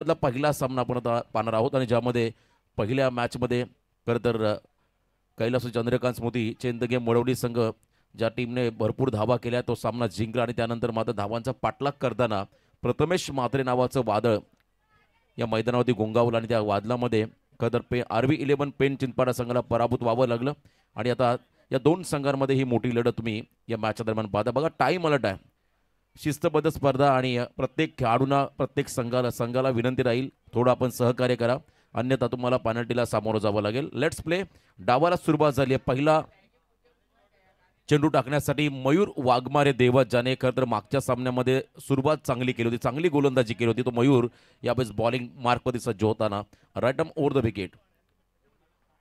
मधला पहिला सामना आपण आता पाहणार आहोत आणि ज्यामध्ये पहिल्या मॅचमध्ये खरं तर कैलास चंद्रकांत स्मृती चेंद गेम संघ ज्या टीमने भरपूर धावा केल्या तो सामना जिंकला आणि त्यानंतर मात्र धावांचा पाठलाग करताना प्रथमेश म्हात्रे नावाचं वादळ या मैदानावरती गोंगावलं आणि त्या वादळामध्ये खरं पे आरवी इलेव्हन पेन चिंतपाडा संघाला पराभूत व्हावं लागलं. आणि आता या दोन संघांमध्ये ही मोठी लढत तुम्ही या मॅचच्या दरम्यान पाहता. बघा टाईम अलर्ट आहे. शिस्तबद्ध स्पर्धा आणि प्रत्येक खेळाडूंना प्रत्येक संघाला संघाला विनंती राहील. थोडं आपण सहकार्य करा. अन्यथा तुम्हाला पानटीला सामोरं जावं लागेल. लेट्स प्ले डावाला सुरुवात झाली आहे. पहिला चेंडू टाकण्यासाठी मयूर वाघमारे देवत ज्याने खरं तर मागच्या सामन्यामध्ये सुरुवात चांगली केली होती. चांगली गोलंदाजी केली होती. तो मयूर यावेळेस बॉलिंग मार्कमध्ये सज्ज होताना. राईट ओव्हर द विकेट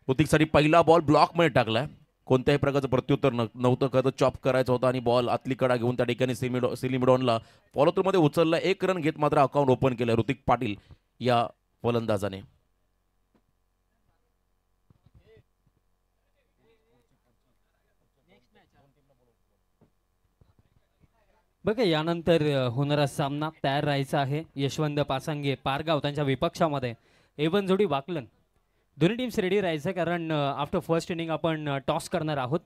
ऋतिकसाठी पहिला बॉल ब्लॉकमध्ये टाकलाय. कोणत्याही प्रकारचं प्रत्युत्तर न नव्हतं. खरं चॉप करायचं होतं आणि बॉल आतली कडा घेऊन त्या ठिकाणी सिमिडो सिलिमिडॉनला फॉलोथ्रूमध्ये उचलला. एक रन घेत मात्र अकाउंट ओपन केलं ऋतिक पाटील या फलंदाजाने. बघा यानंतर होणारा सामना तयार राहायचा आहे. यशवंत पासांगे पारगाव त्यांच्या विपक्षामध्ये. एवन जोडी वाकलन. दोन्ही टीम्स रेडी राहायचं कारण आफ्टर फर्स्ट इनिंग आपण टॉस करणार आहोत.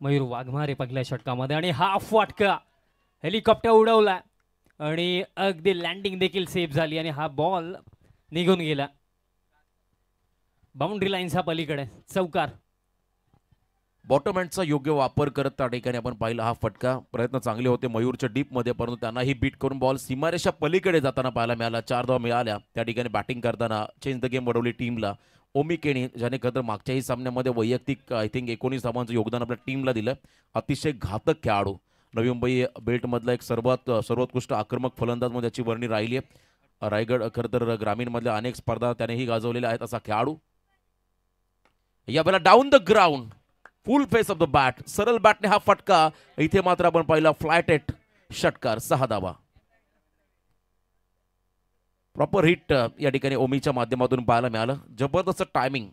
मयूर वाघमारे पहिल्या षटकामध्ये आणि हाफ वाटका हेलिकॉप्टर उडवला. आणि अगदी लँडिंग देखील सेफ झाली आणि हा बॉल निघून गेला. बाउंड्री लाईन्स हा पलीकडे. चौकार. बॉटम हँडचा योग्य वापर करत त्या ठिकाणी आपण पाहिला हा फटका. प्रयत्न चांगले होते मयूरच्या डीपमध्ये परंतु त्यांनाही बीट करून बॉल सीमारेषा पलीकडे जाताना पाहायला मिळाला. चार धावा मिळाल्या. त्या ठिकाणी बॅटिंग करताना चेंज द गेम वडवली टीमला ओमी केणी ज्याने खरं तर मागच्याही सामन्यामध्ये वैयक्तिक आय थिंक एकोणीस धावांचं योगदान आपल्या टीमला दिलं. अतिशय घातक खेळाडू. नवी मुंबई बेल्टमधला एक सर्वात सर्वोत्कृष्ट आक्रमक फलंदाज म्हणून त्याची वर्णी राहिली आहे. रायगड खरं तर ग्रामीणमधल्या अनेक स्पर्धा त्यानेही गाजवलेल्या आहेत असा खेळाडू. यावेळेला down the ground full face of the bat सरळ बॅटने हा फटका. इथे मात्र आपण पाहिला फ्लॅट एट षटकार सहा धावा. प्रॉपर हिट या ठिकाणी ओमीच्या माध्यमातून पाहायला मिळालं. जबरदस्त टायमिंग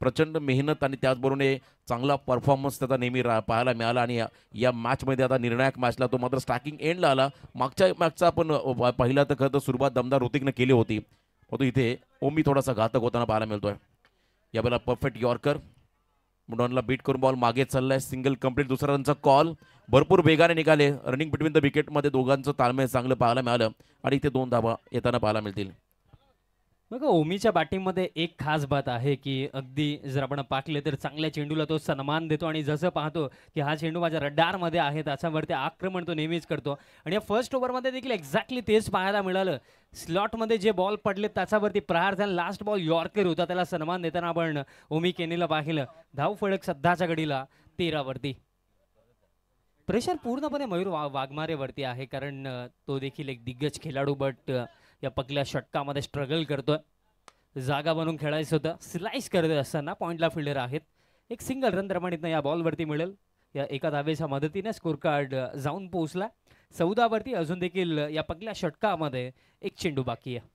प्रचंड मेहनत आणि त्याचबरोबर चांगला परफॉर्मन्स त्याचा नेहमी रा- पाहायला मिळाला आणि या- मॅचमध्ये आता निर्णायक मॅचला तो मात्र स्टॅकिंग एंडला आला. मागच्या मॅचचा आपण पहिला तर खरं तर सुरुवात दमदार ऋतिकनं केली होती. परंतु इथे ओमी थोडासा घातक होताना पाहायला मिळतोय. यावेळेला परफेक्ट यॉर्कर मुडॉनला बीट करून बॉल मागे चाललाय. सिंगल कंप्लीट दुसरा रनचा कॉल भरपूर वेगाने निघाले. रनिंग बिटवीन द विकेटमध्ये दोघांचं ताळमेळ चांगलं पाहायला मिळालं. आणि इथे दोन धाबा येताना पाहायला मिळतील. बघा ओमीच्या बॅटिंगमध्ये एक खास बात आहे की अगदी जर आपण पाकले तर चांगल्या चेंडूला तो सन्मान देतो आणि जसं पाहतो की हा चेंडू माझ्या रडारमध्ये आहे त्याच्यावरती आक्रमण तो नेहमीच करतो. आणि या फर्स्ट ओव्हरमध्ये देखील एक्झॅक्टली तेच पाहायला मिळालं. स्लॉटमध्ये जे बॉल पडले त्याच्यावरती प्रहार झाला. लास्ट बॉल यॉर्कर होता त्याला सन्मान देताना आपण ओमी केनीला पाहिलं. धाव फळक सध्याच्या घडीला तेरावरती. प्रेशर पूर्णपणे मयूर वा वाघमारेवरती आहे कारण तो देखील एक दिग्गज खेळाडू बट या पकल्या षटकामध्ये स्ट्रगल करतोय. जागा बनवून खेळायचं होतं. स्लाइस करत असताना पॉईंटला फिल्डर आहेत. एक सिंगल रन प्रमाणित या बॉलवरती मिळेल. या एका धावेच्या मदतीने स्कोर कार्ड जाऊन पोहोचला. चौदावरती अजून देखील या पकल्या षटकामध्ये एक चेंडू बाकी आहे.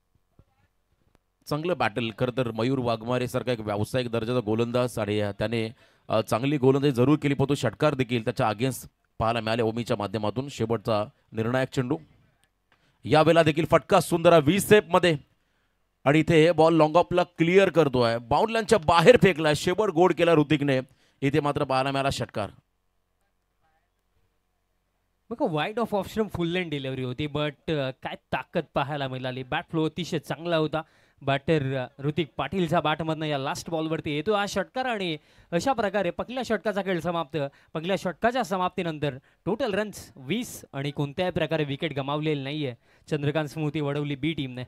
चांगलं बॅटल खरं तर मयूर वाघमारे सारखा एक व्यावसायिक दर्जाचा गोलंदाज आणि त्याने चांगली गोलंदाजी जरूर केली पण तो षटकार देखील त्याच्या अगेन्स्ट पाहायला मिळाले. ओमीच्या माध्यमातून शेवटचा निर्णायक चेंडू. यावेळेला देखील फटका सुंदर वी सेपमध्ये आणि इथे बॉल लॉंग ऑफला क्लिअर करतोय. बाउंडलांच्या बाहेर फेकलाय. शेवट गोड केला ऋतिकने. इथे मात्र पाहायला मिळाला षटकार. बघा wide off option full length delivery होती बट काय ताकद पाहायला मिळाली. बॅट फ्लो अतिशय चांगला होता. बॅटर ऋतिक पाटीलच्या बॅटमधनं या लास्ट बॉलवरती येतो हा षटकार आणि अशा प्रकारे पहिल्या षटकाचा खेळ समाप्त. पहिल्या षटकाच्या समाप्तीनंतर टोटल रन्स वीस आणि कोणत्याही प्रकारे विकेट गमावलेली नाहीये. चंद्रकांत स्मृती वडवली बी टीमने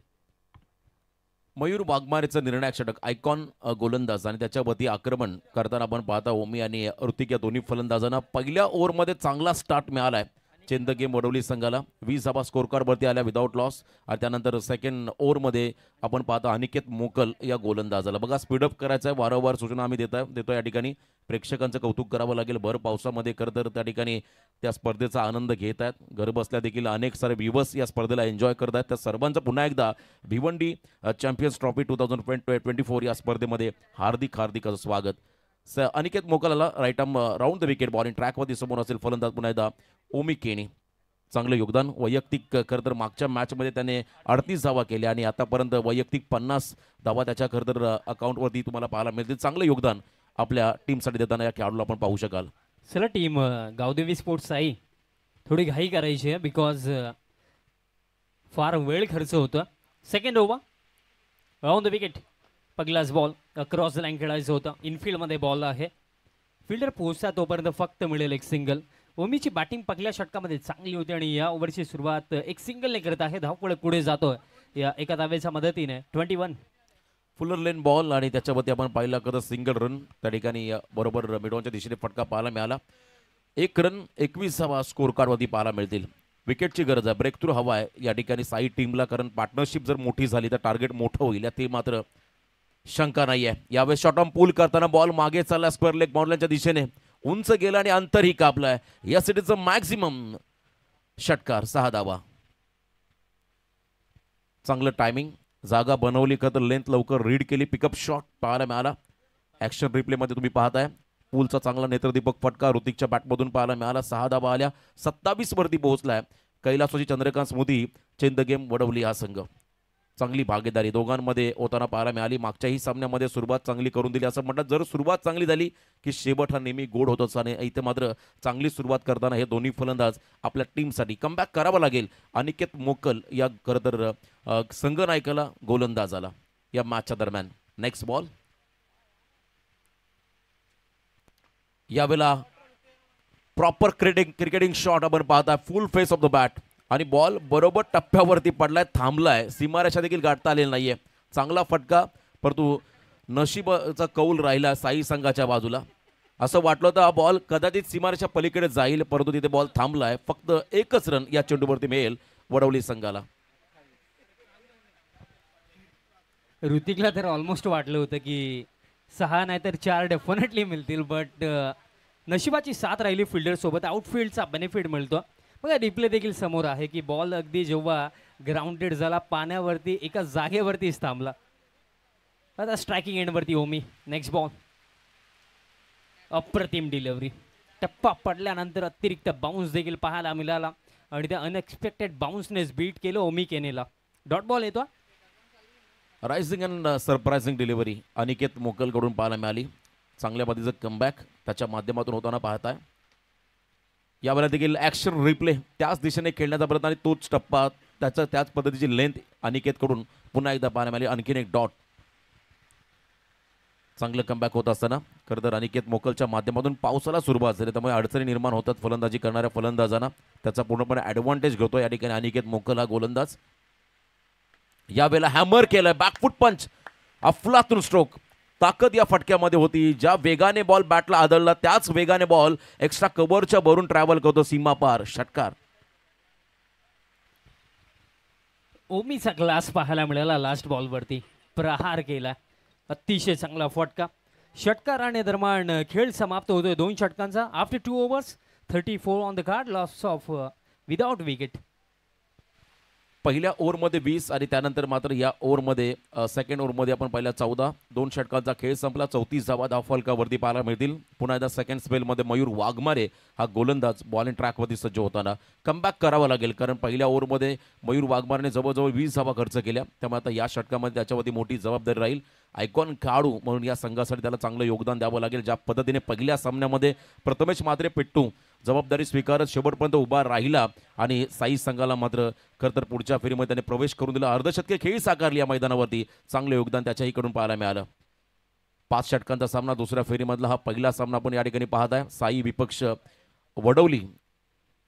मयूर वाघमारेचा निर्णायक षटक आयकॉन गोलंदाज आणि त्याच्यावरती आक्रमण करताना आपण पाहता ओमी आणि ऋतिक या दोन्ही फलंदाजांना पहिल्या ओव्हरमध्ये चांगला स्टार्ट मिळाला आहे चेंद गेम वडवली संघाला. वीस धाबा स्कोर कार्डवरती आल्या विदाऊट लॉस आणि त्यानंतर सेकंड ओव्हरमध्ये आपण पाहता अनिकेत मोकल या गोलंदाजाला. बघा स्पीडअप करायचं आहे वारंवार सूचना आम्ही देत देतो या ठिकाणी. प्रेक्षकांचं कौतुक करावं लागेल. भर पावसामध्ये खरं तर त्या ठिकाणी त्या स्पर्धेचा आनंद घेत आहेत. घर बसल्या देखील अनेक सारे व्ह्युवर्स या स्पर्धेला एन्जॉय करत आहेत. त्या सर्वांचं पुन्हा एकदा Bhiwandi champions trophy two thousand twenty four या स्पर्धेमध्ये हार्दिक हार्दिक स्वागत. स Aniket मोकलाला right arm round the wicket bowling ट्रॅकवरती समोर असेल फलंदाज पुन्हा एकदा ओमी केणे चांगलं योगदान. वैयक्तिक खरं तर मागच्या मॅचमध्ये त्याने अडतीस धावा केल्या आणि आतापर्यंत वैयक्तिक पन्नास धावा त्याच्या खरं तर अकाउंटवरती तुम्हाला पाहायला मिळते चांगलं योगदान आपल्या टीमसाठी देताना या खेळाडूला आपण पाहू शकाल. चला टीम गावदेवी स्पोर्ट्स आई. थोडी घाई करायची आहे बिकॉज फार वेळ खर्च होतं second over on the wicket पगलाच ball cross line खेळायचं होतं. इनफिल्डमध्ये बॉल आहे. फिल्डर पोहोचता तोपर्यंत फक्त मिळेल एक सिंगल ओमीची बॅटिंग पहिल्या षटकामध्ये चांगली होती आणि या ओव्हरची सुरुवात एक सिंगलने करत आहे. धावपळ पुढे जातो या एका धावेच्या मदतीने. Twenty one. Fuller length ball आणि त्याच्यावरती आपण पाहिलं तर सिंगल रन. त्या ठिकाणी बरोबर मिडॉनच्या दिशेने फटका पाहायला मिळाला. एक रन एकवीस हवा स्कोर कार्डवरती पाहायला मिळतील. विकेटची गरज आहे. ब्रेक थ्रू हवा आहे. या ठिकाणी साई टीमला कारण पार्टनरशिप जर मोठी झाली तर टार्गेट मोठं होईल. ते मात्र शंका नाही आहे यावेळेस शॉर्ट ऑन पूल करताना बॉल मागे चालला. स्क्वेअर लेग बाउंडलाईनच्या दिशेने. उंच गेलं आणि अंतरही कापलं आहे या सिटीचं मॅक्झिमम षटकार सहा धावा. चांगलं टायमिंग जागा बनवली का तर लेंथ लवकर रीड केली. पिकअप शॉट पाहायला मिळाला. ॲक्शन रिप्लेमध्ये तुम्ही पाहताय. पूलचा चांगला नेत्रदीपक फटका ऋतिकच्या बॅटमधून पाहायला मिळाला. सहा धाबा आल्या. सत्तावीस वरती पोहोचलाय. कैलासोची चंद्रकांत स्मृती चेंद गेम वडवली हा संघ. चांगली भागीदारी दोघांमध्ये होताना पाहायला मिळाली. मागच्याही सामन्यामध्ये सुरुवात चांगली करून दिली. असं म्हणतात जर सुरुवात चांगली झाली की शेवट हा नेहमी गोड होतच आणि इथे मात्र चांगली सुरुवात करताना हे दोन्ही फलंदाज आपल्या टीमसाठी कमबॅक करावा लागेल. अनिकेत मोकल या खरं तर अ, संघनायकाला गोलंदाजाला या मॅचच्या दरम्यान. नेक्स्ट बॉल यावेळेला प्रॉपर क्रिकेटिंग क्रिकेटिंग शॉट आपण पाहता full face of the bat आणि बॉल बरोबर टप्प्यावरती पडलाय थांबलाय. सीमारेषा देखील गाठता आलेली नाहीये. चांगला फटका परंतु नशिबाचा कौल राहिला साई संघाच्या बाजूला. असं वाटलं होतं हा बॉल कदाचित सीमारेषा पलीकडे जाईल परंतु तिथे बॉल थांबलाय. फक्त एकच रन या चेंडूवरती मिळेल वडवली संघाला. ऋतिकला तर ऑलमोस्ट वाटलं होतं की सहा नाही तर चार डेफिनेटली मिळतील बट नशिबाची साथ राहिली फिल्डर सोबत. आउटफिल्डचा बेनिफिट मिळतो. बघा रिप्ले देखील समोर आहे की बॉल अगदी जेव्हा ग्राउंडेड झाला पाण्यावरती एका जागेवरतीच थांबला. आता स्ट्रायकिंग एंडवरती ओमी नेक्स्ट बॉल अप्रतिम डिलिव्हरी टप्पा पडल्यानंतर अतिरिक्त बाउन्स देखील पाहायला मिळाला आणि त्या अनएक्सपेक्टेड बाउन्सनेच बीट केलं ओमी केनेला. डॉट बॉल येतो rising and surprising delivery Aniket मोकलकडून पाहायला मिळाली. चांगल्या पद्धतीचं कमबॅक त्याच्या माध्यमातून होताना पाहताय. यावेळेला देखील ॲक्शन रिप्ले त्याच दिशेने खेळण्याचा प्रयत्न आणि तोच टप्पा त्याचा त्याच पद्धतीची लेंथ अनिकेतकडून पुन्हा एकदा पाहायला मिळाली. आणखीन एक डॉट चांगलं कमबॅक होत असताना. खरं तर अनिकेत मोकलच्या माध्यमातून पावसाला सुरुवात झाली. त्यामुळे अडचणी निर्माण होतात फलंदाजी करणाऱ्या फलंदाजांना. त्याचा पूर्णपणे ॲडव्हान्टेज घेतो या ठिकाणी अनिकेत मोकल हा गोलंदाज. यावेळेला हॅमर केलाय. बॅकफुट पंच अफलातून स्ट्रोक ताकद या फटक्यामध्ये होती. ज्या वेगाने बॉल बॅटला आदळला त्याच वेगाने बॉल एक्स्ट्रा कव्हरच्या भरून ट्रॅव्हल करतो सीमा पार. षटकार. ओमीचा ग्लास पाहायला मिळाला लास्ट बॉलवरती प्रहार केला. अतिशय चांगला फटका. षटकार आणि दरम्यान खेळ समाप्त होतोय. दोन षटकांचा. After two overs thirty four on the card loss of without wicket पहिल्या ओव्हरमध्ये वीस आणि त्यानंतर मात्र या ओव्हरमध्ये सेकंड ओव्हरमध्ये आपण पहिल्या चौदा. दोन षटकांचा खेळ संपला. चौतीस धावा धाव फलकावरती पाहायला मिळतील. पुन्हा एकदा सेकंड स्पेलमध्ये मयूर वाघमारे हा गोलंदाज बॉलिंग ट्रॅकवरती सज्ज होताना कमबॅक करावा लागेल. कारण पहिल्या ओव्हरमध्ये मयूर वाघमारेने जवळजवळ वीस धावा खर्च केल्या त्यामुळे आता या षटकामध्ये त्याच्यावरती मोठी जबाबदारी राहील. आयकॉन खेळाडू म्हणून या संघासाठी त्याला चांगलं योगदान द्यावं लागेल. ज्या पद्धतीने पहिल्या सामन्यामध्ये प्रथमेश मात्रे पिट्टू जबाबदारी स्वीकारत शेवटपर्यंत उभा राहिला आणि साई संघाला मात्र खरं तर पुढच्या फेरीमध्ये त्याने प्रवेश करून दिला. अर्धशतके खेळी साकारली या मैदानावरती. चांगलं योगदान त्याच्याहीकडून पाहायला मिळालं. पाच षटकांचा सामना दुसऱ्या फेरीमधला हा पहिला सामना आपण या ठिकाणी पाहत आहे. साई विपक्ष वडवली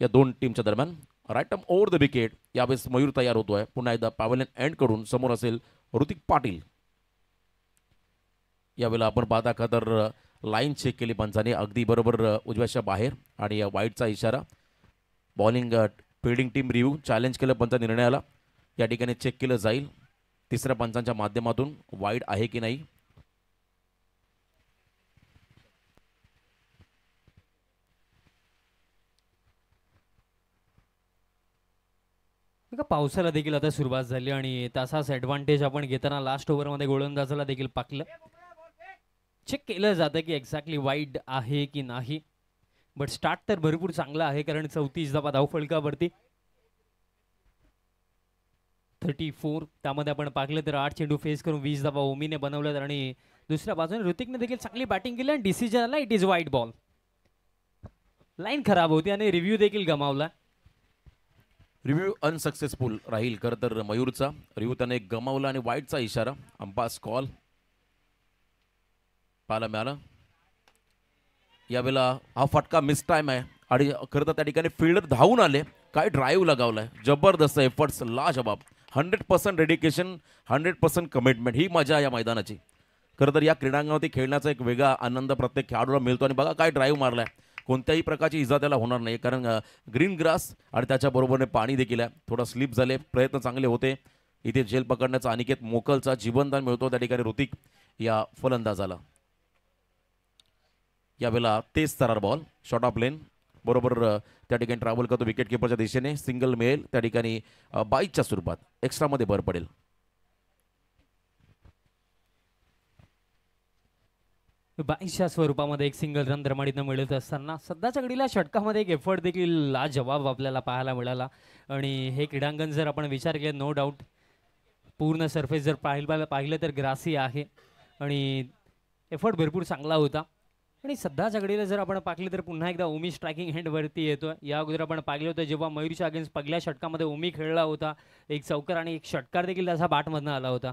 या दोन टीमच्या दरम्यान. Right arm over the wicket यावेळेस मयूर तयार होतोय. पुन्हा एकदा पॅव्हलियन एंडकडून समोर असेल ऋतिक पाटील. यावेळेला आपण पाहता का लाईन चेक केली पंचाने. अगदी बरोबर उजव्याच्या बाहेर आणि वाईटचा इशारा. Bowling fielding team review challenge केलं पंचा निर्णयाला. या ठिकाणी चेक केलं जाईल. तिसऱ्या पंचांच्या माध्यमातून वाईट आहे की नाही? का पावसाला देखील आता सुरुवात झाली आणि तसाच ॲडव्हान्टेज आपण घेताना लास्ट ओव्हरमध्ये गोलंदाजाला देखील पाकलं. चेक केलं जातं की एक्झॅक्टली वाईट आहे की नाही. बट स्टार्ट तर भरपूर चांगला आहे कारण चौतीस धावा धावफलकावरती थर्टी फोर त्यामध्ये आपण पाहिलं तर आठ चेंडू फेस करून वीस धावा ओमीने बनवल्यात आणि दुसऱ्या बाजूने ऋतिकने देखील चांगली बॅटिंग केली आणि डिसिजन आला it is wide ball line खराब होती आणि रिव्ह्यू देखील गमावला. रिव्ह्यू अनसक्सेसफुल राहील खरं तर मयूरचा. रिव्ह्यू त्याने गमावला आणि वाईटचा इशारा. अंपास कॉल पाहायला मिळालं? यावेळेला हा फटका मिस टाईम आहे. आणि खरं तर त्या ठिकाणी फिल्डर धावून आले. काय ड्राईव्ह लगावलाय. जबरदस्त efforts लाजबाब. Hundred percent dedication hundred percent commitment ही मजा या मैदानाची. खरं तर या क्रीडांगणावरती खेळण्याचा एक वेगळा आनंद प्रत्येक खेळाडूला मिळतो. आणि बघा काय ड्राईव्ह मारलाय. कोणत्याही प्रकारची इजा त्याला होणार नाही. कारण ग्रीन ग्रास आणि त्याच्याबरोबरने पाणी देखील आहे. थोडा स्लिप झाले. प्रयत्न चांगले होते. इथे झेल पकडण्याचा अनिकेत मोकलचा जीवनदान मिळतो. त्या ठिकाणी ऋतिक या फलंदाजाला. यावेळेला तेज तरार बॉल शॉर्ट ऑफ लेन बरोबर त्या ठिकाणी ट्रॅव्हल करतो विकेट किपरच्या दिशेने. सिंगल मिळेल. त्या ठिकाणी बाईकच्या स्वरूपात एक्स्ट्रामध्ये भर पडेल. बाईसच्या स्वरूपामध्ये एक सिंगल रन धर्माडीनं मिळत असताना सध्याच्या घडीला षटकामध्ये एक एफर्ट देखील लाजवाब आपल्याला पाहायला मिळाला. आणि हे क्रीडांगण जर आपण विचार केला नो डाऊट पूर्ण सरफेस जर पाहिलं पाहिलं तर ग्रासी आहे. आणि एफर्ट भरपूर चांगला होता. आणि सध्याच्या घडीला जर आपण पाहिलं तर पुन्हा एकदा ओमी स्ट्रायकिंग हँडवरती येतो या अगोदर आपण पाहिलं होतं जेव्हा मयूरच्या अगेन्स्ट पहिल्या षटकामध्ये ओमी खेळला होता. एक चौकार आणि एक षटकार देखील त्याचा बॅटमधनं आला होता.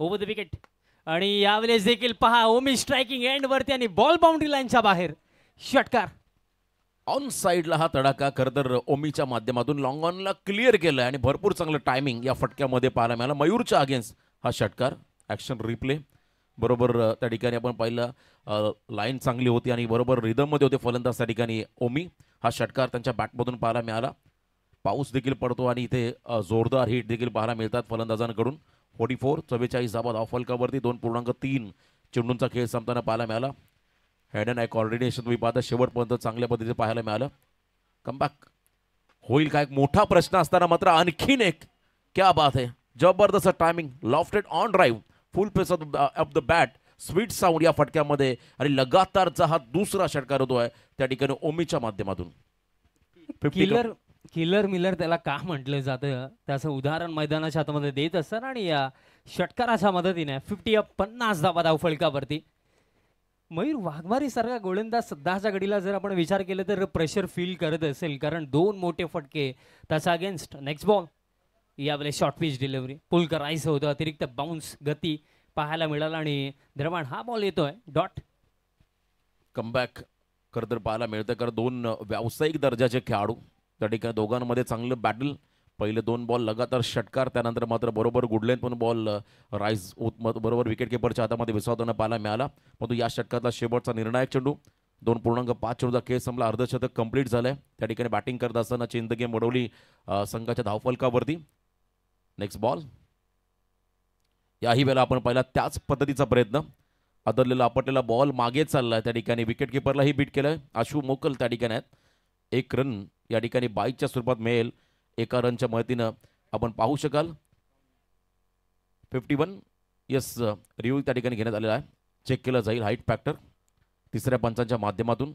ओव्हर द विकेट आणि यावेळेस देखील पहा ओमी स्ट्रायकिंग एंड वरती आणि बॉल बाउंड्री लाईनच्या बाहेर. षटकार. ऑन साईडला हा तडाखा खरं तर ओमीच्या माध्यमातून लॉंग ऑनला क्लिअर केलं आणि भरपूर चांगलं टायमिंग या फटक्यामध्ये पाहायला मिळालं. मयूरच्या अगेन्स्ट हा षटकार. ॲक्शन रिप्ले बरोबर त्या ठिकाणी आपण पाहिलं. लाईन चांगली होती आणि बरोबर रिदममध्ये होते फलंदाज त्या ठिकाणी. ओमी हा षटकार त्यांच्या बॅटमधून पाहायला मिळाला. पाऊस देखील पडतो आणि इथे जोरदार हिट देखील पाहायला मिळतात फलंदाजांकडून. फोर्टी फोर चव्वेचाळीस धाबाद ऑफ फलकावरती दोन पूर्णांक तीन चेंडूंचा खेळ संपताना पाहायला मिळाला. हॅड अँड आय कॉर्डिनेशन तुम्ही पाहता शेवटपर्यंत चांगल्या पद्धतीने पाहायला मिळालं. कमबॅक होईल काय एक मोठा प्रश्न असताना मात्र आणखीन एक? क्या बात आहे जबरदस्त timing lofted on drive full pace off the bat sweet sound या फटक्यामध्ये आणि लगातारचा हा दुसरा षटकार होतोय त्या ठिकाणी ओमीच्या माध्यमातून. 50 किलर किलर मिलर त्याला का म्हटलं जातं? त्याचं उदाहरण मैदानाच्या हातामध्ये देत असताना आणि या षटकाराच्या मदतीने फिफ्टी अप पन्नास धावा धाव फलकावरती. मयूर वाघमारी सारखा गोलंदाज सध्याच्या घडीला जर आपण विचार केला तर प्रेशर फील करत असेल कारण दोन मोठे फटके त्याचा अगेन्स्ट नेक्स्ट बॉल यावेळेस शॉर्ट पिच डिलिव्हरी पुल करायचं होतं अतिरिक्त बाउन्स गती. पाहायला मिळाला आणि धर्माण हा बॉल येतोय. डॉट कमबॅक खरं तर पाहायला मिळतं कारण दोन व्यावसायिक दर्जाचे खेळाडू त्या ठिकाणी दोघांमध्ये चांगलं बॅटल पहिले दोन बॉल लगातार षटकार त्यानंतर मात्र बरोबर गुडलेन पण बॉल राईज होत बरोबर विकेटकीपरच्या हातामध्ये विसावताना पाहायला मिळाला. परंतु या षटकातला शेवटचा निर्णायक चेंडू दोन पूर्णांक पाच चेंडूचा खेळ संपला. अर्धशतक कंप्लीट झालंय. त्या ठिकाणी बॅटिंग करत असताना चिंतगे गेम अ, संघाच्या धावफलकावरती. नेक्स्ट बॉल याही वेळेला आपण पाहिला त्याच पद्धतीचा प्रयत्न. आदरलेला आपटलेला बॉल मागे आहे त्या ठिकाणी. विकेट किपरलाही बीट आहे आशू मोकल त्या ठिकाणी आहेत. एक रन या ठिकाणी बाईकच्या स्वरूपात मिळेल. एका रनच्या मदतीनं आपण पाहू शकाल. फिफ्टी वन येस रिव्ह्यू त्या ठिकाणी घेण्यात आलेला आहे. चेक केलं जाईल. हाईट फॅक्टर तिसऱ्या पंचांच्या माध्यमातून.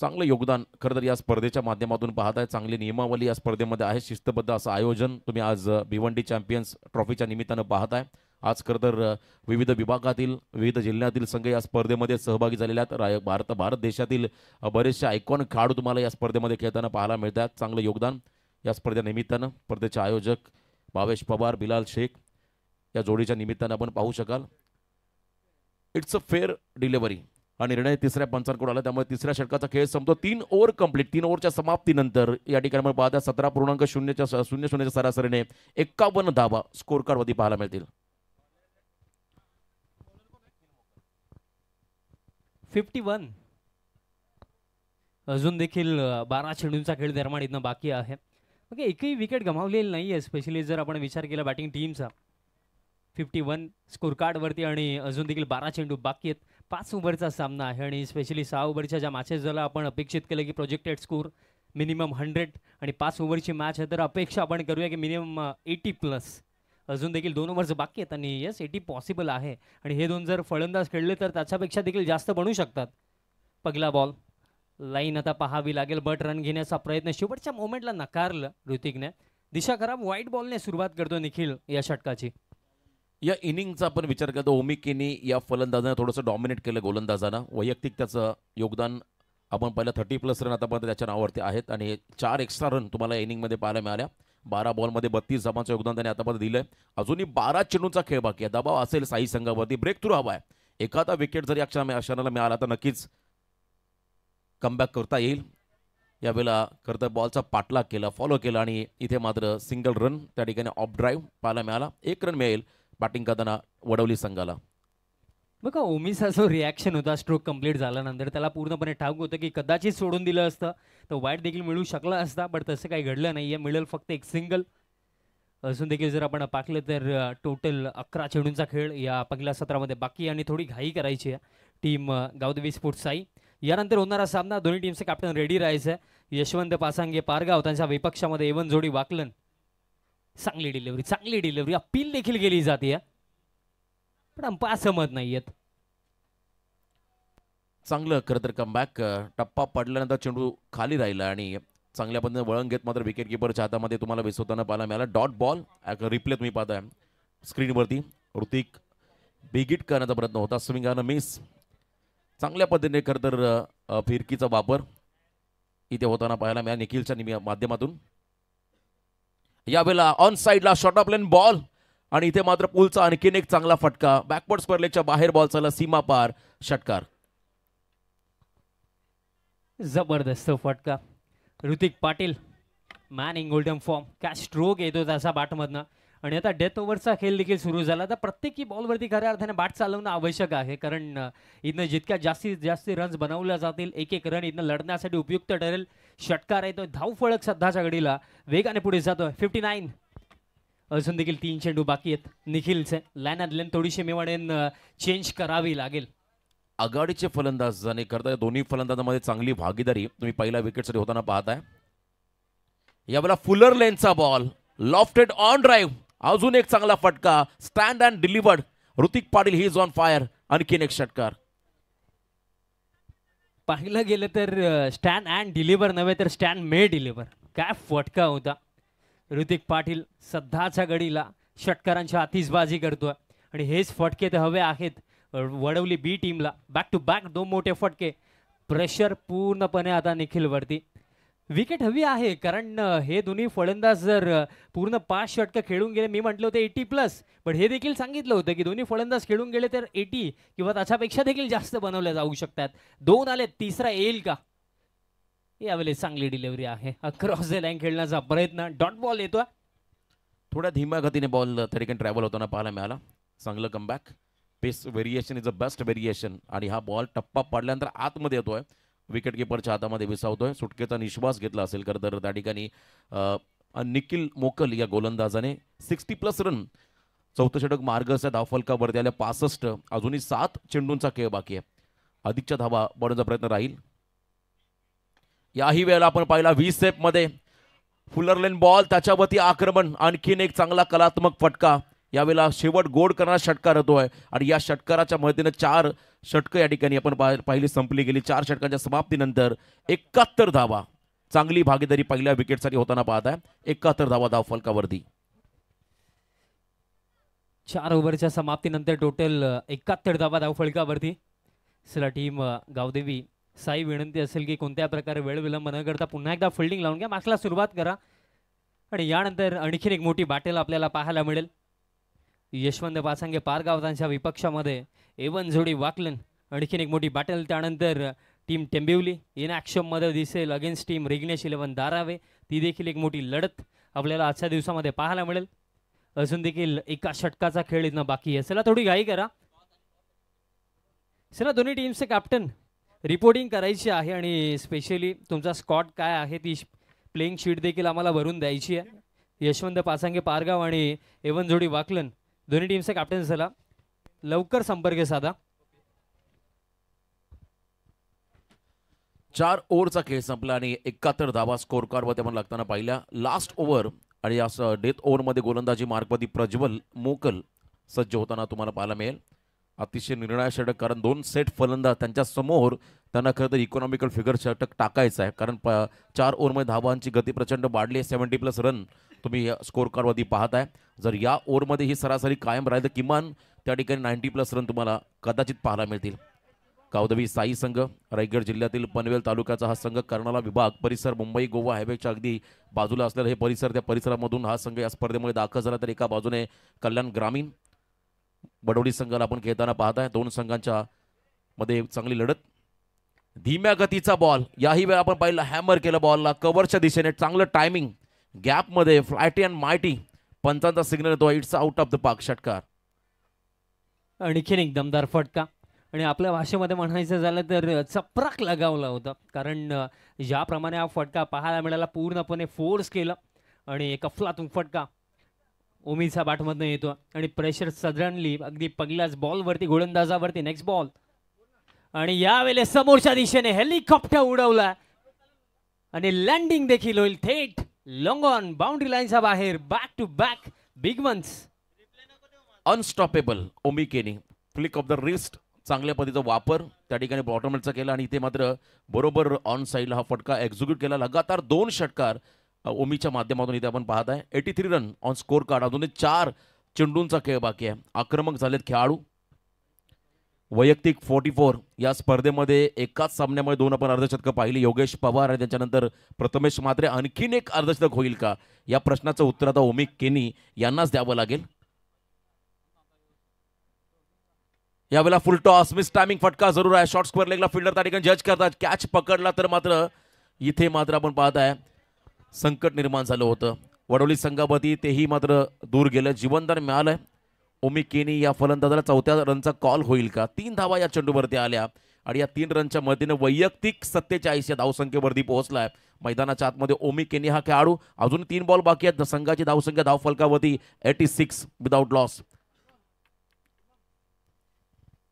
चांगलं योगदान खरं तर या स्पर्धेच्या माध्यमातून पाहताय. चांगली नियमावली या स्पर्धेमध्ये आहे. शिस्तबद्ध असं आयोजन तुम्ही आज भिवंडी चॅम्पियन्स ट्रॉफीच्या निमित्तानं पाहताय. आज खरं तर विविध विभागातील विविध जिल्ह्यातील संघ या स्पर्धेमध्ये सहभागी झालेले आहेत. राय भारत भारत देशातील बरेचसे आयकॉन खेळाडू तुम्हाला या स्पर्धेमध्ये खेळताना पाहायला मिळतात. चांगलं योगदान या स्पर्धेनिमित्तानं स्पर्धेचे आयोजक भावेश पवार बिलाल शेख या जोडीच्या निमित्तानं आपण पाहू शकाल. इट्स अ फेअर डिलेवरी हा निर्णय तिसऱ्या पंचांकडून आला. त्यामुळे तिसऱ्या षटकाचा खेळ संपतो. तीन ओव्हर कंप्लीट. तीन ओव्हरच्या समाप्तीनंतर या ठिकाणी आपण पाहता सतरा पूर्णांक शून्यच्या शून्य शून्यच्या सरासरीने एक्कावन्न धावा स्कोर कार्डवरती पाहायला मिळतील. Fifty one. अजून देखील बारा चेंडूंचा खेळ निर्माण इथनं बाकी आहे. ओके एकही विकेट गमावलेली नाही आहे स्पेशली जर आपण विचार केला बॅटिंग टीमचा फिफ्टी वन स्कोर कार्डवरती आणि अजून देखील बारा चेंडू बाकी आहेत. पाच ओव्हरचा सामना आहे आणि स्पेशली सहा ओव्हरच्या ज्या मॅचेस झाला आपण अपेक्षित केलं की प्रोजेक्टेड स्कोर मिनिमम हंड्रेड आणि पाच ओव्हरची मॅच आहे तर अपेक्षा आपण करूया की मिनिमम एटी प्लस अजून देखील दोन ओव्हर्स बाकी आहेत आणि येस एटी पॉसिबल आहे. आणि हे दोन जर फलंदाज खेळले तर त्याच्यापेक्षा देखील जास्त बनू शकतात. पगला बॉल लाईन आता पाहावी लागेल बट रन घेण्याचा प्रयत्न. शेवटच्या मोमेंटला नकारलं ऋतिकने. दिशा खराब व्हाईट बॉलने सुरुवात करतो निखिल या षटकाची. या इनिंगचा आपण विचार करतो ओमिकेनी या फलंदाजानं थोडंसं डॉमिनेट केलं गोलंदाजानं. वैयक्तिक त्याचं योगदान आपण पहिला थर्टी प्लस रन आतापर्यंत त्याच्या नावावरती आहेत आणि चार एक्स्ट्रा रन तुम्हाला या इनिंगमध्ये पाहायला मिळाल्या. बारा बॉलमध्ये बत्तीस धाबांचं योगदान त्याने आतापर्यंत दिलं आहे अजूनही बारा चेंडूंचा खेळ बाकी आहे. दबाव असेल साई संघावरती ब्रेक थ्रू हवा आहे. एखादा विकेट जर या क्षणा क्षणाला मिळाला तर नक्कीच कमबॅक करता येईल. यावेळेला करता बॉलचा पाठलाग केला फॉलो केला आणि इथे मात्र सिंगल रन त्या ठिकाणी ऑफ ड्राईव्ह पाहायला मिळाला. एक रन मिळेल. बॅटिंग करताना वडवली संघाला. बघा ओमीचा जो रिॲक्शन होता स्ट्रोक कंप्लीट झाल्यानंतर. त्याला पूर्णपणे ठाऊक होतं की कदाचित सोडून दिलं असतं. तर वाईट देखील मिळू शकला असता बट तसं काही घडलं नाही आहे मिळेल फक्त एक सिंगल असून देखील जर आपण पाकलं तर टोटल अकरा चेंडूंचा खेळ या पहिल्या सत्रामध्ये बाकी आणि थोडी घाई करायची आहे. Team Gavdevi sports Sai. यानंतर होणारा सामना दोन्ही टीमचे कॅप्टन रेडी राहायचं आहे यशवंत पासांगे पारगाव त्यांच्या विपक्षामध्ये एवन जोडी वाकलन. चांगली डिलिव्हरी चांगली डिलिव्हरी अपील देखील केली जाते पण अंपायर सहमत नाही आहेत चांगलं खरं तर कमबॅक टप्पा पडल्यानंतर चेंडू खाली राहिला आणि चांगल्या पद्धतीने वळण घेत मात्र विकेट किपरच्या हातामध्ये तुम्हाला विसवताना पाहायला मिळाला. डॉट बॉल रिप्ले तुम्ही पाहताय. स्क्रीनवरती ऋतिक बिगिट करण्याचा प्रयत्न होता. स्विंगानं मिस चांगल्या पद्धतीने खरं तर फिरकीचा वापर इथे होताना पाहायला मिळाला. निखिलच्या निमी माध्यमातून. यावेळेला ऑन साईडला शॉर्ट ऑफ लेन बॉल आणि इथे मात्र पुलचा आणखीन एक चांगला फटका. बॅकवर्ड स्पर्लेच्या बाहेर बॉल चालला सीमा पार. षटकार. जबरदस्त फटका. Hrithik Patil man in golden form काय स्ट्रोक येतो त्याचा बॅटमधनं. आणि आता डेथ ओव्हरचा खेळ देखील सुरू झाला. तर प्रत्येकी बॉलवरती खऱ्या अर्थाने बॅट चालवणं आवश्यक आहे. कारण इथनं जितक्या जास्तीत जास्त रन्स बनवल्या जातील एक एक रन इथनं लढण्यासाठी उपयुक्त ठरेल. षटकार आहे तो धाव फळक सध्याच्या घडीला वेगाने पुढे जातोय. फिफ्टी नाईन अजून देखील तीन चेंडू बाकी आहेत. निखिलचे लाईन लेन थोडीशी मी म्हणेन चेंज करावी लागेल. आघाडीचे फलंदाज आणि करता दोन्ही फलंदाजांमध्ये चांगली भागीदारी. तुम्ही पहिल्या विकेटसाठी होताना पाहताय. यावेळेला फुलर लेनचा बॉल लॉफ्टेड ऑन ड्राईव्ह अजून एक चांगला फटका. Stand and delivered Hrithik Patil he is on fire आणखीन एक षटकार. पाहिलं गेलं तर स्टँड अँड डिलिव्हर नव्हे तर स्टँड मे डिलिव्हर काय फटका होता. ऋतिक पाटील सध्याच्या गडीला षटकारांची आतिषबाजी करतोय. आणि हेच फटके तर हवे आहेत वडवली बी टीमला बॅक टू बॅक दोन मोठे फटके. प्रेशर पूर्णपणे आता निखिलवरती. विकेट हवी आहे कारण हे दोन्ही फलंदाज जर पूर्ण पाच षटकं खेळून गेले मी म्हटलं होतं एटी प्लस पण हे देखील सांगितलं होतं की दोन्ही फलंदाज खेळून गेले तर एटी किंवा त्याच्यापेक्षा देखील जास्त बनवल्या जाऊ शकतात. दोन आले तिसरा येईल का? यावेळेस चांगली डिलिव्हरी आहे. अक्रॉस द लाईन खेळण्याचा प्रयत्न. डॉट बॉल येतो थोड्या धीम्या गतीने बॉल तरी ठिकाणी ट्रॅव्हल होताना पाहायला मिळाला. चांगलं comeback pace variation is a best variation आणि हा बॉल टप्पा पडल्यानंतर आतमध्ये येतोय. विकेटकीपरच्या हातामध्ये विसावतोय. सुटकेचा निश्वास घेतला असेल खरं तर. त्या ठिकाणी निखिल मोकल या गोलंदाजाने सिक्स्टी प्लस रन चौथं षटक मार्गच्या धावफलकावरती आल्या. पासष्ट अजूनही सात चेंडूंचा खेळ बाकी आहे. अधिकच्या धावा बनवण्याचा प्रयत्न राहील. याही वेळेला आपण पाहिला वीसमध्ये फुलर लेन बॉल त्याच्यावरती आक्रमण आणखीन एक चांगला कलात्मक फटका. यावेळेला शेवट गोड करणारा षटकार होतोय आणि या षटकाराच्या मदतीने चार षटकं या ठिकाणी आपण पाह- पाहिली संपली गेली. चार षटकांच्या समाप्तीनंतर एकाहत्तर धावा. चांगली भागीदारी पहिल्या विकेटसाठी होताना पाहत आहे एकाहत्तर धावा धाव फलकावरती. चार ओव्हरच्या समाप्तीनंतर टोटल एकाहत्तर धावा धावफळकावरती चला टीम गावदेवी. साई विनंती असेल की कोणत्या प्रकारे वेळ विलंब न करता पुन्हा एकदा फिल्डिंग लावून घ्या. मॅचला सुरुवात करा. आणि यानंतर आणखीन एक मोठी बॅटल आपल्याला पाहायला मिळेल. यशवंत पासांगे पारगाव त्यांच्या विपक्षामध्ये एवन जोडी वाकलन. आणखीन एक मोठी बॅटल त्यानंतर टीम टेंबिवली. इन ॲक्शनमध्ये दिसेल against team Rignesh eleven Darave. ती देखील एक मोठी लढत आपल्याला आजच्या दिवसामध्ये पाहायला मिळेल. अजून देखील एका षटकाचा खेळ इथनं बाकी आहे. चला थोडी घाई करा. चला दोन्ही टीमचे कॅप्टन रिपोर्टिंग करायची आहे आणि स्पेशली तुमचा स्कॉट काय आहे ती प्लेइंग शीट देखील आम्हाला भरून द्यायची आहे. यशवंत पासांगे पारगाव आणि एवन जोडी वाकलन दोन्ही टीमचा कॅप्टन झाला. लवकर संपर्क साधा. चार ओव्हरचा खेळ संपला आणि एकाहत्तर धावा स्कोर कार्डवरती आपण लागताना पाहिल्या. लास्ट ओव्हर आणि या डेथ ओव्हरमध्ये गोलंदाजी मार्गपती प्रज्वल मोकल सज्ज होताना तुम्हाला पाहायला मिळेल. अतिशय निर्णायक षटक कारण दोन सेट फलंदाज त्यांच्यासमोर त्यांना खरं तर इकॉनॉमिकल फिगर षटक टाकायचं आहे. कारण प चार ओव्हरमध्ये धावांची गती प्रचंड वाढली आहे. सेव्हन्टी प्लस रन तुम्ही स्कोर कार्डवरती पाहताय. जर या ओव्हरमध्ये ही सरासरी कायम राहील तर किमान त्या ठिकाणी नाईन्टी प्लस रन तुम्हाला कदाचित पाहायला मिळतील. कावदवी साई संघ रायगड जिल्ह्यातील पनवेल तालुक्याचा हा संघ कर्नाला विभाग परिसर मुंबई गोवा हायवेच्या अगदी बाजूला असलेला हे परिसर त्या परिसरामधून हा संघ या स्पर्धेमुळे दाखल झाला. तर एका बाजूने कल्याण ग्रामीण बडोडी संघाला आपण खेळताना पाहताय. दोन संघांच्या मध्ये चांगली लढत. धीम्या गतीचा बॉल याही वेळा आपण पाहिला हॅमर केलं बॉलला कव्हरच्या दिशेने चांगलं टायमिंग गॅपमध्ये फ्लॅटी अँड मायटी पंचांचा सिग्नल येतो. It's out of the park षटकार आणखीन एक दमदार फटका. आणि आपल्या भाषेमध्ये म्हणायचं झालं तर चपराक लगावला होता. कारण ज्याप्रमाणे हा फटका पाहायला मिळाला पूर्णपणे फोर्स केलं आणि एक अफलातून फटका. ओमीचा बॅटमधनं येतो. आणि प्रेशर सडनली अगदी पहिल्याच बॉलवरती गोलंदाजावरती नेक्स्ट बॉल आणि यावेळेस समोरच्या दिशेने हेलिकॉप्टर उडवला. आणि लँडिंग देखील होईल. थेट लॉंग ऑन बाउंड्री लाईनच्या बाहेर back to back big ones unstoppable Omi Keni flick off the wrist चांगल्या पद्धतीचा वापर त्या ठिकाणी बॉटमचा केला आणि इथे मात्र बरोबर ऑन साईडला हा फटका एक्झिक्यूट केला. लगातार दोन षटकार ओमीच्या माध्यमातून इथे आपण पाहत आहे. Eighty three run on score card अजूनही चार चेंडूंचा खेळ बाकी आहे. आक्रमक झालेत खेळाडू. वैयक्तिक फोर्टी फोर या स्पर्धेमध्ये एकाच सामन्यामध्ये दोन आपण अर्धशतकं पाहिली. योगेश पवार आणि त्याच्यानंतर प्रथमेश मात्रे आणखीन एक अर्धशतक होईल का? या प्रश्नाचं उत्तर आता ओमिक केनी यांनाच द्यावं लागेल. यावेळेला फुल टॉस मिस टायमिंग फटका जरूर आहे. शॉर्ट स्क्वेअर लेगला फिल्डर त्या ठिकाणी जज करतात. कॅच पकडला तर मात्र इथे मात्र आपण पाहत आहे संकट निर्माण झालं होतं. वडोली संघावती तेही मात्र दूर गेलं. जीवनदान मिळालंय. ओमी केनी या फलंदाजाला चौथ्या रनचा कॉल होईल का? तीन धावा या चेंडूवरती आल्या आणि या तीन रनच्या मदतीने वैयक्तिक सत्तेचाळीस या धावसंख्येवरती पोहोचलाय. मैदानाच्या आतमध्ये ओमी केनी हा खेळाडू अजून तीन बॉल बाकी आहेत. संघाची धावसंख्या धावफलकावरती एटी सिक्स विदाऊट लॉस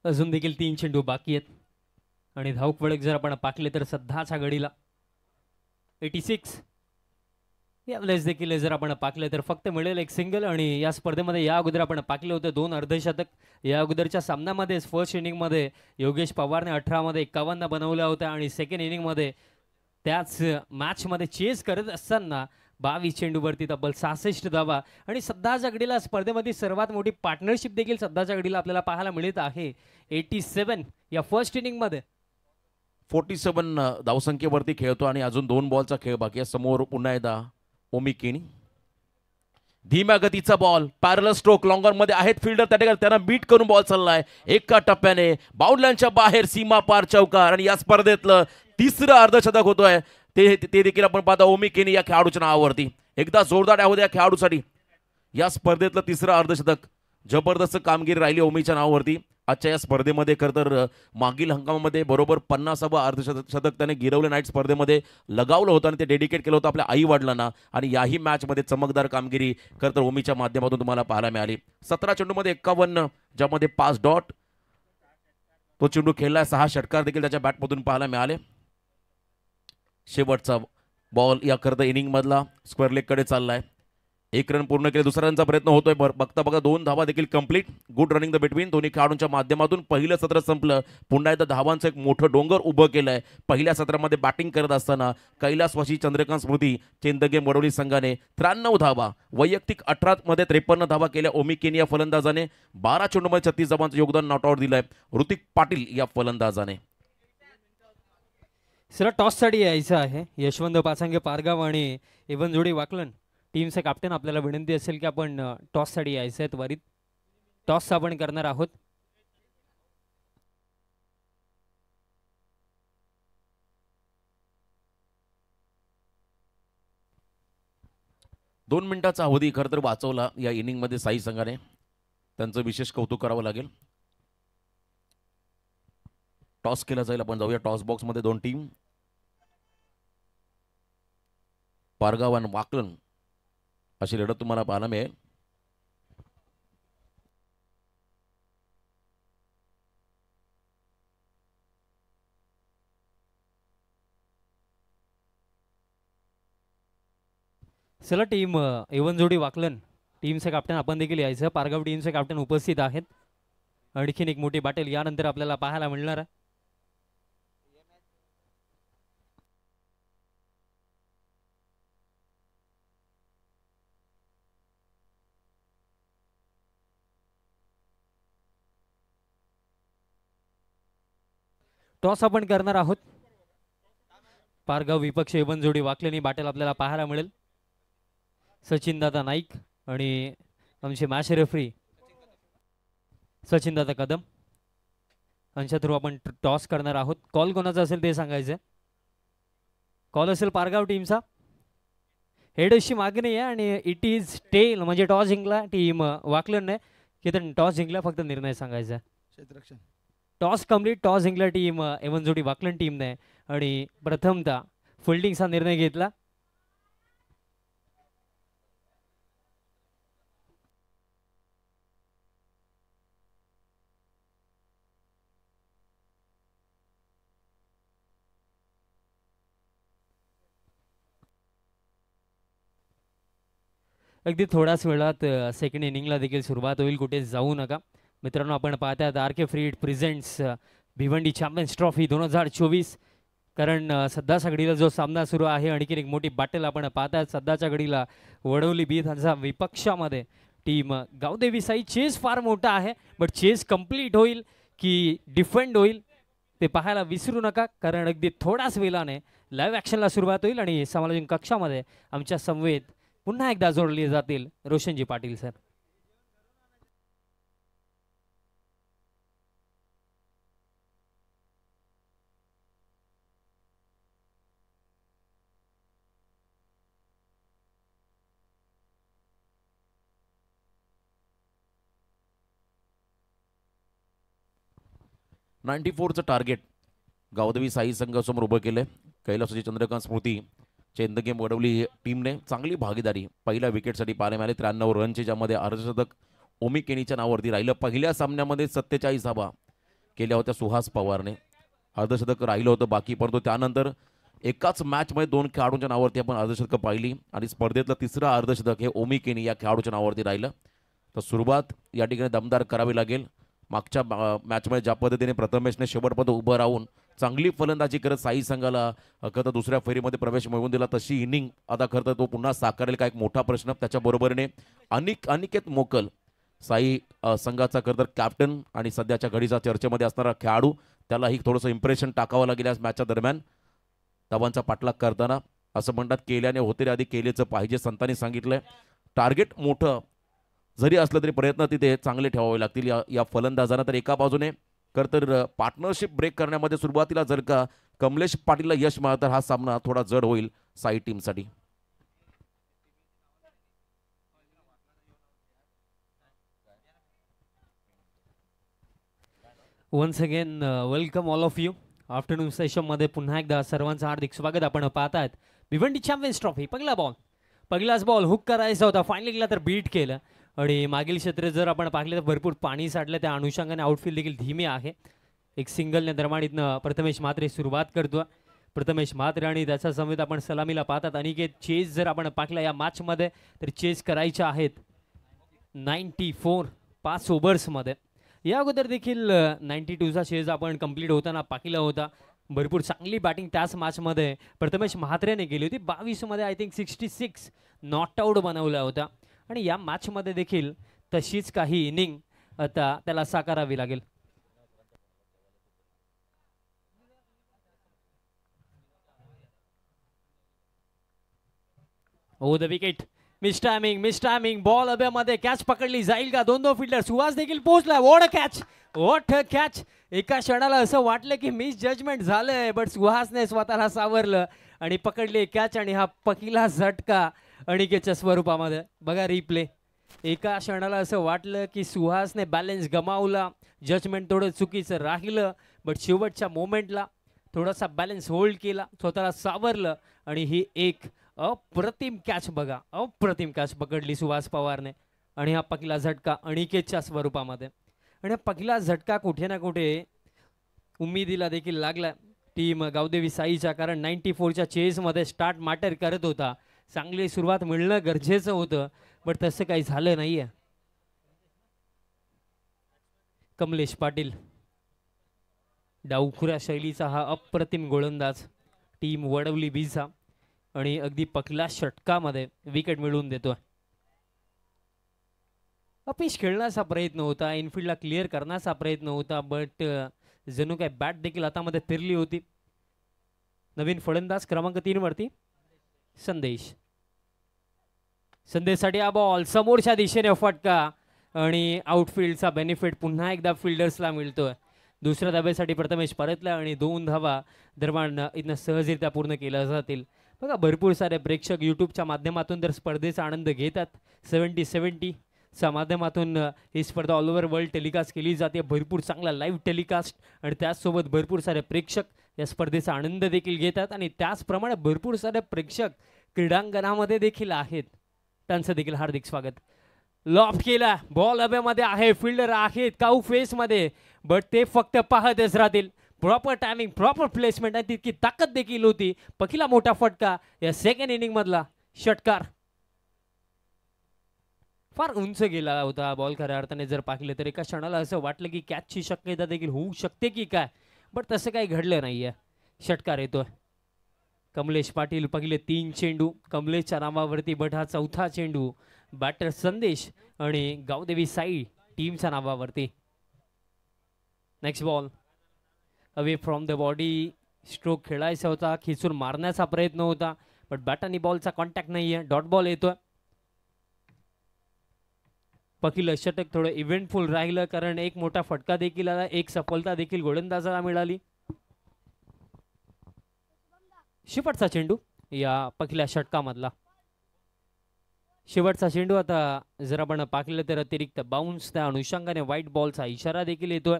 अजून देखील तीन चेंडू बाकी आहेत. आणि धावक फलक जर आपण पाकले तर सध्याच्या घडीला एटी सिक्स यावेळेस देखील जर आपण पाकले तर फक्त मिळेल एक सिंगल आणि या स्पर्धेमध्ये या अगोदर आपण पाकले होते दोन अर्धशतक. या अगोदरच्या सामन्यामध्ये फर्स्ट इनिंगमध्ये योगेश पवारने अठरामध्ये एकावन्न बनवल्या होत्या आणि सेकंड इनिंगमध्ये त्याच मॅचमध्ये चेस करत असताना बावीस चेंडूवरती तब्बल सहासष्ट धावा. आणि सध्याच्या घडीला स्पर्धेमध्ये सर्वात मोठी पार्टनरशिप देखील सध्याच्या घडीला आपल्याला पाहायला मिळत आहे. एटी सेवन या फर्स्ट इनिंगमध्ये फोर्टी सेवन धावसंख्येवरती खेळतो आणि अजून दोन बॉलचा खेळ बाकी समोर पुन्हा एकदा ओमी केनी धीम्या गतीचा बॉल पॅरल स्ट्रोक लॉंगरमध्ये आहेत फिल्डर त्या ठिकाणी त्यांना बीट करून बॉल चाललाय. एका टप्प्याने बाउंडलाईनच्या बाहेर सीमा पार चौकार आणि या स्पर्धेतलं तिसरं अर्धशतक होतोय. ते ते देखील आपण पाहता ओमी केनी या खेळाडूच्या नावावरती. एकदा जोरदार आहोत या खेळाडूसाठी. या स्पर्धेतलं तिसरं अर्धशतक. जबरदस्त कामगिरी राहिली ओमीच्या नावावरती. आजच्या या स्पर्धेमध्ये खरं तर मागील हंगामामध्ये बरोबर पन्नासावं अर्धशतक शतक त्याने गिरवले. नाईट स्पर्धेमध्ये लगावलं होतं आणि ते डेडिकेट केलं होतं आपल्या आई वडिलांना. आणि याही मॅचमध्ये चमकदार कामगिरी खरं तर ओमीच्या माध्यमातून तुम्हाला पाहायला मिळाली. सतरा चेंडूमध्ये एक्कावन्न ज्यामध्ये पाच डॉट. तो चेंडू खेळला सहा षटकार देखील त्याच्या बॅटमधून पाहायला मिळाले. शेवटचा बॉल या खरं तर इनिंगमधला स्क्वेअर लेगकडे चाललाय. एक रन पूर्ण केले दुसऱ्या रनचा प्रयत्न होतोय. बर- बघता बघता दोन धावा देखील complete good running the between दोन्ही खेळाडूंच्या माध्यमातून पहिलं सत्र संपलं. पुन्हा एकदा धावांचं एक मोठं डोंगर उभं केलंय. पहिल्या सत्रामध्ये बॅटिंग करत असताना कैलासवासी चंद्रकांत स्मृती चेंदगे वडोली संघाने त्र्याण्णव धावा वैयक्तिक अठरा मध्ये त्रेपन्न धावा केल्या ओमी या फलंदाजाने. बारा चेंडूमध्ये छत्तीस धावांचं योगदान नॉटआउट दिलंय. ऋतिक पाटील या फलंदाजाने. सर टॉससाठी यायचं आहे. यशवंत पासांगे पारगाव आणि इवन जोडी वाकलन. टीमचे कॅप्टन आपल्याला विनंती असेल की आपण टॉससाठी यायचं आहे त्वरित टॉस आपण करणार आहोत. दोन मिनिटाचा अवधी खरं तर वाचवला या इनिंगमध्ये साई संघाने. त्यांचं विशेष कौतुक करावं लागेल. टॉस केला जाईल. आपण जाऊया टॉस बॉक्समध्ये दोन टीम पारगाव आणि वाकलन अशी लढत तुम्हाला पाहायला मिळेल. चला टीम एवन जोडी वाकलन. टीमचे कॅप्टन आपण देखील यायचं. पारगाव टीमचे कॅप्टन उपस्थित आहेत. आणखीन एक मोठी बाटेल यानंतर आपल्याला पाहायला मिळणार आहे. टॉस आपण करणार आहोत. पारगाव विपक्ष एबन जोडी वाकलेनी बाटेल आपल्याला पाहायला मिळेल. सचिन दादा नाईक आणि आमचे मॅच रेफरी सचिन दादा कदम. यांच्या थ्रू आपण टॉस करणार आहोत. कॉल कोणाचा असेल ते सांगायचं कॉल असेल पारगाव टीमचा हेड अशी मागणी आहे आणि इट इज टेल म्हणजे टॉस जिंकला टीम वाकलं नाही. की तर टॉस जिंकला फक्त निर्णय सांगायचा. क्षेत्ररक्षण. टॉस कंप्लीट टॉस जिंकला टीम एवन जोडी वाकलन टीमने आणि प्रथमतः फिल्डिंगचा निर्णय घेतला. अगदी थोड्याच वेळात सेकंड इनिंगला देखील सुरुवात होईल. कुठे जाऊ नका. मित्रांनो आपण पाहतात R K freed presents Bhiwandi champions trophy दोन हजार चोवीस. कारण सध्याच्या घडीला जो सामना सुरू आहे आणखीन एक मोठी बाटल आपण पाहतात सध्याच्या घडीला वडवली बी त्यांचा विपक्षामध्ये टीम गावदेवी साई चेस फार मोठा आहे बट चेस कंप्लीट होईल की डिफेंड होईल ते पाहायला विसरू नका कारण अगदी थोड्याच वेळाने लाईव्ह ॲक्शनला सुरुवात होईल आणि समालोचन कक्षामध्ये आमच्या संवेद पुन्हा एकदा जोडले जातील. रोशनजी पाटील सर. नाईन्टी फोरचं टार्गेट गावदेवी साई संघासमोर उभं केलं कैलासाची चंद्रकांत स्मृती चेंद गेम वडवली टीमने चांगली भागीदारी पहिल्या विकेटसाठी पाहायला मिळाले. त्र्याण्णव रनचे ज्यामध्ये अर्धशतक ओमी केनीच्या नावावरती राहिलं. पहिल्या सामन्यामध्ये सत्तेचाळीस धाबा केल्या होत्या सुहास पवारने. अर्धशतक राहिलं होतं बाकी परंतु त्यानंतर एकाच मॅचमध्ये दोन खेळाडूंच्या नावावरती आपण अर्धशतकं पाहिली. आणि स्पर्धेतलं तिसरं अर्धशतक हे ओमी केनी या खेळाडूच्या नावावरती राहिलं. तर सुरुवात या ठिकाणी दमदार करावी लागेल. मागच्या मॅचमध्ये ज्या पद्धतीने प्रथमेशने शेवटपर्यंत उभं राहून चांगली फलंदाजी करत साई संघाला खरं तर दुसऱ्या फेरीमध्ये प्रवेश मिळवून दिला तशी इनिंग आता खरं तर तो पुन्हा साकारेल का एक मोठा प्रश्न त्याच्याबरोबरीने अनिक अनिकेत मोकल साई संघाचा खरं तर कॅप्टन आणि सध्याच्या घडीचा चर्चेमध्ये असणारा खेळाडू त्यालाही थोडंसं इम्प्रेशन टाकावं लागेल आज मॅचच्या दरम्यान. धावांचा पाठलाग करताना असं म्हणतात केल्याने होते रे आधी केलेचं पाहिजे संतांनी सांगितलंय. टार्गेट मोठं जरी असलं तरी प्रयत्न तिथे चांगले ठेवावे लागतील. या या फलंदाजांना तर एका बाजूने खरं तर पार्टनरशिप ब्रेक करण्यामध्ये सुरुवातीला जर का कमलेश पाटीलला यश मिळालं तर हा सामना थोडा जड होईल Sai टीमसाठी once again welcome all of you afternoon सेशनमध्ये पुन्हा एकदा सर्वांचं हार्दिक स्वागत. आपण पाहत पाहतायत भिवंडी चॅम्पियन्स ट्रॉफी पहिला बॉल पहिलाच बॉल हुक करायचा होता. फायनलीला तर बीट केलं. आणि मागील क्षेत्र जर आपण पाहिले तर भरपूर पाणी साठलं त्या अनुषंगाने आउटफील्ड देखील धीमे आहे. एक सिंगलने दरमाणीतनं प्रथमेश म्हात्रे सुरुवात करतो. प्रथमेश म्हात्रे आणि त्याच्या समेत आपण सलामीला पाहतात. अनिकेत चेस जर आपण पाकला या मॅचमध्ये तर चेस करायच्या आहेत नाईन्टी फोर पाच ओव्हर्समध्ये या अगोदर देखील नाईन्टी टूचा चेस आपण कंप्लीट होताना पाकिला होता. भरपूर चांगली बॅटिंग त्याच मॅचमध्ये प्रथमेश म्हात्रेने केली होती. बावीसमध्ये I think sixty six not out बनवला होता. आणि या मॅचमध्ये देखील तशीच काही इनिंग आता त्याला साकारावी लागेल. Over the wicket miss timing miss timing ball अभ्यामध्ये catch पकडली जाईल का? दोन दोन फिल्डर सुहास देखील पोहोचला. वॉट कॅच वॉट कॅच एका क्षणाला असं वाटलं की मिस जजमेंट झालंय बट सुहासने स्वतःला सावरलं आणि पकडली कॅच आणि हा पकिला झटका अणिकेच्या स्वरूपामध्ये. बघा रिप्ले एका क्षणाला असं वाटलं की सुहासने बॅलेन्स गमावला. जजमेंट थोडं चुकीचं राहिलं बट शेवटच्या मोमेंटला थोडासा बॅलन्स होल्ड केला स्वतःला सावरलं आणि ही एक अप्रतिम कॅच बघा. अप्रतिम कॅच पकडली सुहास पवारने. आणि हा पकला झटका अणिकेच्या स्वरूपामध्ये. आणि हा पकला झटका कुठे ना कुठे उमेदीला देखील लागला टीम गावदेवी साईच्या कारण नाईन्टी फोरच्या चेसमध्ये स्टार्ट मॅटर करत होता. चांगली सुरुवात मिळणं गरजेचं होतं बट तसं काही झालं नाही आहे कमलेश पाटील. डावखुऱ्या शैलीचा हा अप्रतिम गोलंदाज. टीम वडवली बीचा आणि अगदी पकल्या षटकामध्ये विकेट मिळवून देतोय अपिश खेळण्याचा प्रयत्न होता इनफिल्डला क्लिअर करण्याचा प्रयत्न होता बट जणू काय बॅट देखील हातामध्ये फिरली होती. नवीन फलंदाज क्रमांक तीन वरती संदेश. संदेशसाठी हा बॉल समोरच्या दिशेने फटका आणि आउटफील्डचा बेनिफिट पुन्हा एकदा फिल्डर्सला मिळतोय. दुसऱ्या धाब्यासाठी प्रथमेश परतला आणि दोन धावा दरम्यान इथनं सहजरित्या पूर्ण केल्या जातील. बघा भरपूर सारे प्रेक्षक यूट्यूबच्या माध्यमातून तर स्पर्धेचा आनंद घेतात. सेवन्टी सेवन्टीच्या माध्यमातून ही स्पर्धा ऑल ओव्हर वर्ल्ड टेलिकास्ट केली जाते. भरपूर चांगला लाईव्ह टेलिकास्ट आणि त्याचसोबत भरपूर सारे प्रेक्षक या स्पर्धेचा आनंद देखील घेतात आणि त्याचप्रमाणे भरपूर सारे प्रेक्षक क्रीडांगणामध्ये देखील आहेत. त्यांचं देखील हार्दिक स्वागत. लॉफ केला. बॉल अभ्यामध्ये आहे. फिल्डर आहेत. काऊ फेसमध्ये बट ते फक्त पाहतच राहतील. प्रॉपर टायमिंग प्रॉपर प्लेसमेंट आणि तितकी ताकद देखील होती. पखिला मोठा फटका. या सेकंड इनिंगमधला षटकार. फार उंच गेला होता. बॉल खऱ्या अर्थाने जर पाहिलं तर एका क्षणाला असं वाटलं की कॅचची शक्यता देखील होऊ शकते की काय? बट तसं काही घडलं नाही आहे षटकार येतोय. कमलेश पाटील पहिले तीन चेंडू कमलेशच्या नावावरती बट हा चौथा चेंडू बॅटर संदेश आणि गावदेवी साई टीमच्या नावावरती. Next ball away from the body stroke खेळायचा होता खिचून मारण्याचा प्रयत्न होता बट बॅट आणि बॉलचा कॉन्टॅक्ट नाही आहे डॉट बॉल येतोय. पहिलं षटक थोडं इव्हेंटफुल राहिलं कारण एक मोठा फटका देखील आला एक सफलता देखील गोलंदाजाला मिळाली. शेवटचा चेंडू या पकिल्या षटकामधला. शेवटचा चेंडू आता जर आपण पाहिलं तर अतिरिक्त बाउन्स त्या अनुषंगाने व्हाईट बॉलचा इशारा देखील येतोय.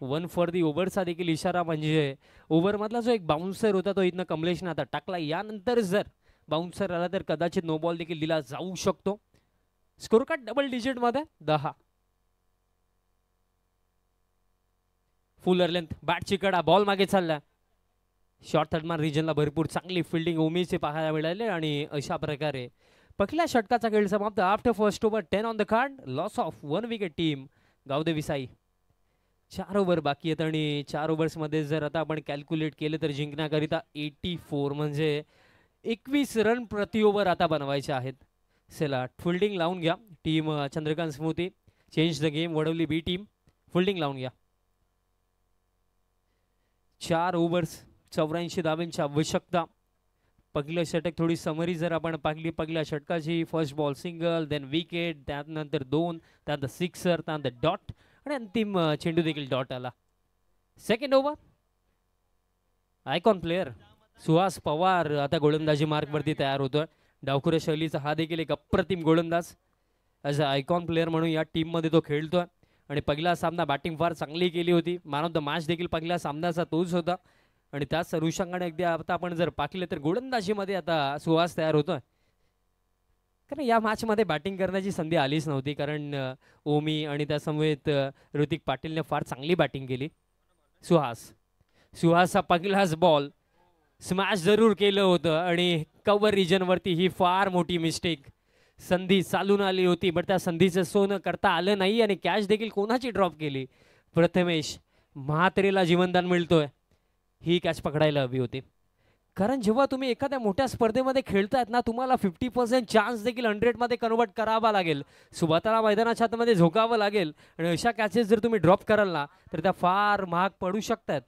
वन फॉर दी ओव्हरचा देखील इशारा म्हणजे ओव्हरमधला जो एक बाउन्सर होता तो इथनं कमलेशनं आता टाकला. यानंतर जर बाउन्सर आला तर कदाचित नो बॉल देखील दिला जाऊ शकतो. स्कोर कार्ड डबल डिजिटमध्ये. दहा. फुलर लेंथ बॅटची कडा बॉल मागे चालला. शॉर्ट थर्डमान रिजनला भरपूर चांगली फिल्डिंग उमेचे पाहायला मिळाले आणि अशा प्रकारे पहिल्या षटकाचा खेळ समाप्त. After first over ten on the card loss of one wicket team Gavdevi Sai. चार ओव्हर बाकी आहेत आणि चार ओव्हर्समध्ये जर आता आपण कॅल्क्युलेट केले तर जिंकण्याकरिता एटी फोर म्हणजे एकवीस रन प्रति ओव्हर आता बनवायचे आहेत. चला फिल्डिंग लावून घ्या. Team Chandrakant Smruti change the game Vadavali B team fielding लावून घ्या. चार ओव्हर्स चौऱ्याऐंशी धाब्यांची आवश्यकता. पहिलं षटक थोडी समरी जर आपण पाहिली पहिल्या षटकाची first ball single then wicket त्यानंतर दोन त्यानंतर सिक्सर त्यानंतर डॉट आणि अंतिम चेंडू देखील डॉट आला. Second over icon player Suhas Pawar आता गोलंदाजी मार्कवरती तयार होतोय. डावखुऱ्या शैलीचा हा देखील एक अप्रतिम गोलंदाज. ॲज अ आयकॉन प्लेअर म्हणून या टीममध्ये तो खेळतोय. आणि पहिला सामना बॅटिंग फार चांगली केली होती. मॅन ऑफ द मॅच देखील पहिल्या सामन्याचा तोच होता. आणि त्याच अनुषंगाने अगदी आता आपण जर पाहिलं तर गोलंदाजीमध्ये आता सुहास तयार होतोय. कारण या मॅचमध्ये बॅटिंग करण्याची संधी आलीच नव्हती. कारण ओमी आणि त्यासमवेत ऋतिक पाटीलने फार चांगली बॅटिंग केली. सुहास. सुहासचा पहिलाच बॉल स्मॅश जरूर केलं होतं. आणि कव्हर रिजनवरती ही फार मोठी मिस्टेक संधी चालून आली होती बट त्या संधीचं सोनं करता आलं नाही आणि कॅच देखील कोणाची ड्रॉप केली? प्रथमेश म्हात्रेला जीवनदान मिळतोय. ही कॅच पकडायला हवी होती. कारण जेव्हा तुम्ही एखाद्या मोठ्या स्पर्धेमध्ये खेळतायत ना तुम्हाला फिफ्टी पर्सेंट चान्स देखील हंड्रेडमध्ये कन्वर्ट करावा लागेल. सुभाताला मैदानाच्या आतमध्ये झोकावं लागेल आणि अशा कॅचेस जर तुम्ही ड्रॉप कराल ना तर त्या फार महाग पडू शकतात.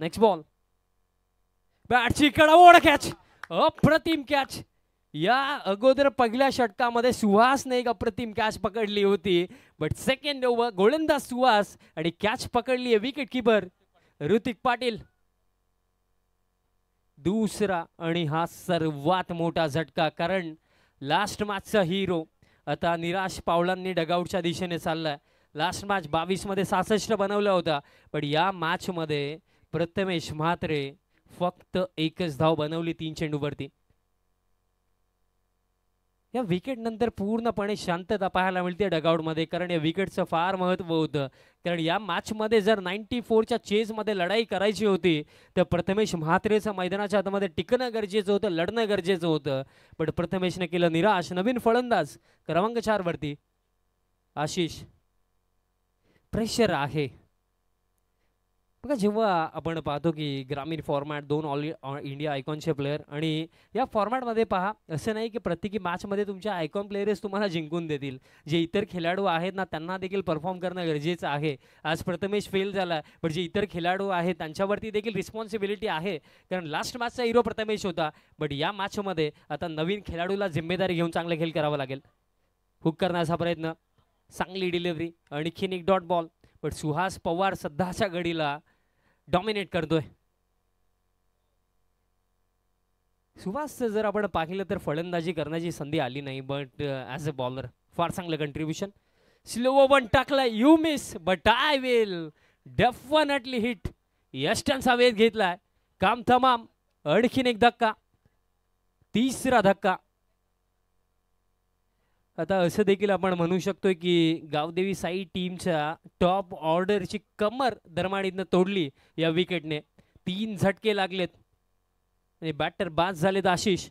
नेक्स्ट बॉल बॅटची कडा कॅच अप्रतिम कॅच या अगोदर पहिल्या षटकामध्ये सुहासने एक अप्रतिम कॅच पकडली होती बट सेकंड ओव्हर गोलंदाज सुहास आणि कॅच पकडली आहे विकेट किपर ऋतिक पाटील. दुसरा आणि हा सर्वात मोठा झटका कारण लास्ट मॅचचा हिरो आता निराश पावलांनी डगआउटच्या दिशेने चाललाय. लास्ट मॅच बावीसमध्ये सहासष्ट बनवला होता पण या मॅचमध्ये प्रथमेश म्हात्रे फक्त एकच धाव बनवली तीन चेंडूवरती. या विकेट नंतर पूर्णपणे शांतता पाहायला मिळते डगआउटमध्ये कारण या विकेटचं फार महत्त्व होतं. कारण या मॅचमध्ये जर नाईन्टी फोरच्या चेजमध्ये लढाई करायची होती तर प्रथमेश म्हात्रेचं मैदानाच्या हातामध्ये टिकणं गरजेचं होतं लढणं गरजेचं होतं. पण प्रथमेशने केलं निराश नवीन फलंदाज क्रमांक चारवरती. आशिष प्रेशर आहे. बघा जेव्हा आपण पाहतो की ग्रामीण फॉर्मॅट दोन ऑल इंडिया आयकॉनचे प्लेअर आणि या फॉर्मॅटमध्ये पहा असं नाही की प्रत्येकी मॅचमध्ये तुमच्या आयकॉन प्लेयर्स तुम्हाला जिंकून देतील. जे इतर खेळाडू आहेत ना त्यांना देखील परफॉर्म करणं गरजेचं आहे. आज प्रथमेश फेल झाला पण जे इतर खेळाडू आहेत त्यांच्यावरती देखील रिस्पॉन्सिबिलिटी आहे. कारण लास्ट मॅचचा हिरो प्रथमेश होता बट या मॅचमध्ये आता नवीन खेळाडूला जिम्मेदारी घेऊन चांगले खेळ करावा लागेल. हुक करण्याचा प्रयत्न. चांगली डिलिव्हरी आणखीन एक dot ball but Suhas Pawar सध्याच्या घडीला डॉमिनेट करतोय. सुहासचं जर आपण पाहिलं तर फलंदाजी करण्याची संधी आली नाही बट ॲज अ बॉलर फार चांगलं कंट्रीब्युशन स्लो वन टाकला you miss but I will definitely hit यष्टांचा वेध घेतलाय. काम तमाम. आणखीन एक धक्का. तिसरा धक्का. आता असं देखील आपण म्हणू शकतो की गावदेवी साई टीमच्या टॉप ऑर्डरची कमर दरमाडीतनं तोडली या विकेटने तीन झटके लागलेत. आणि बॅटर बाद झालेत आशिष.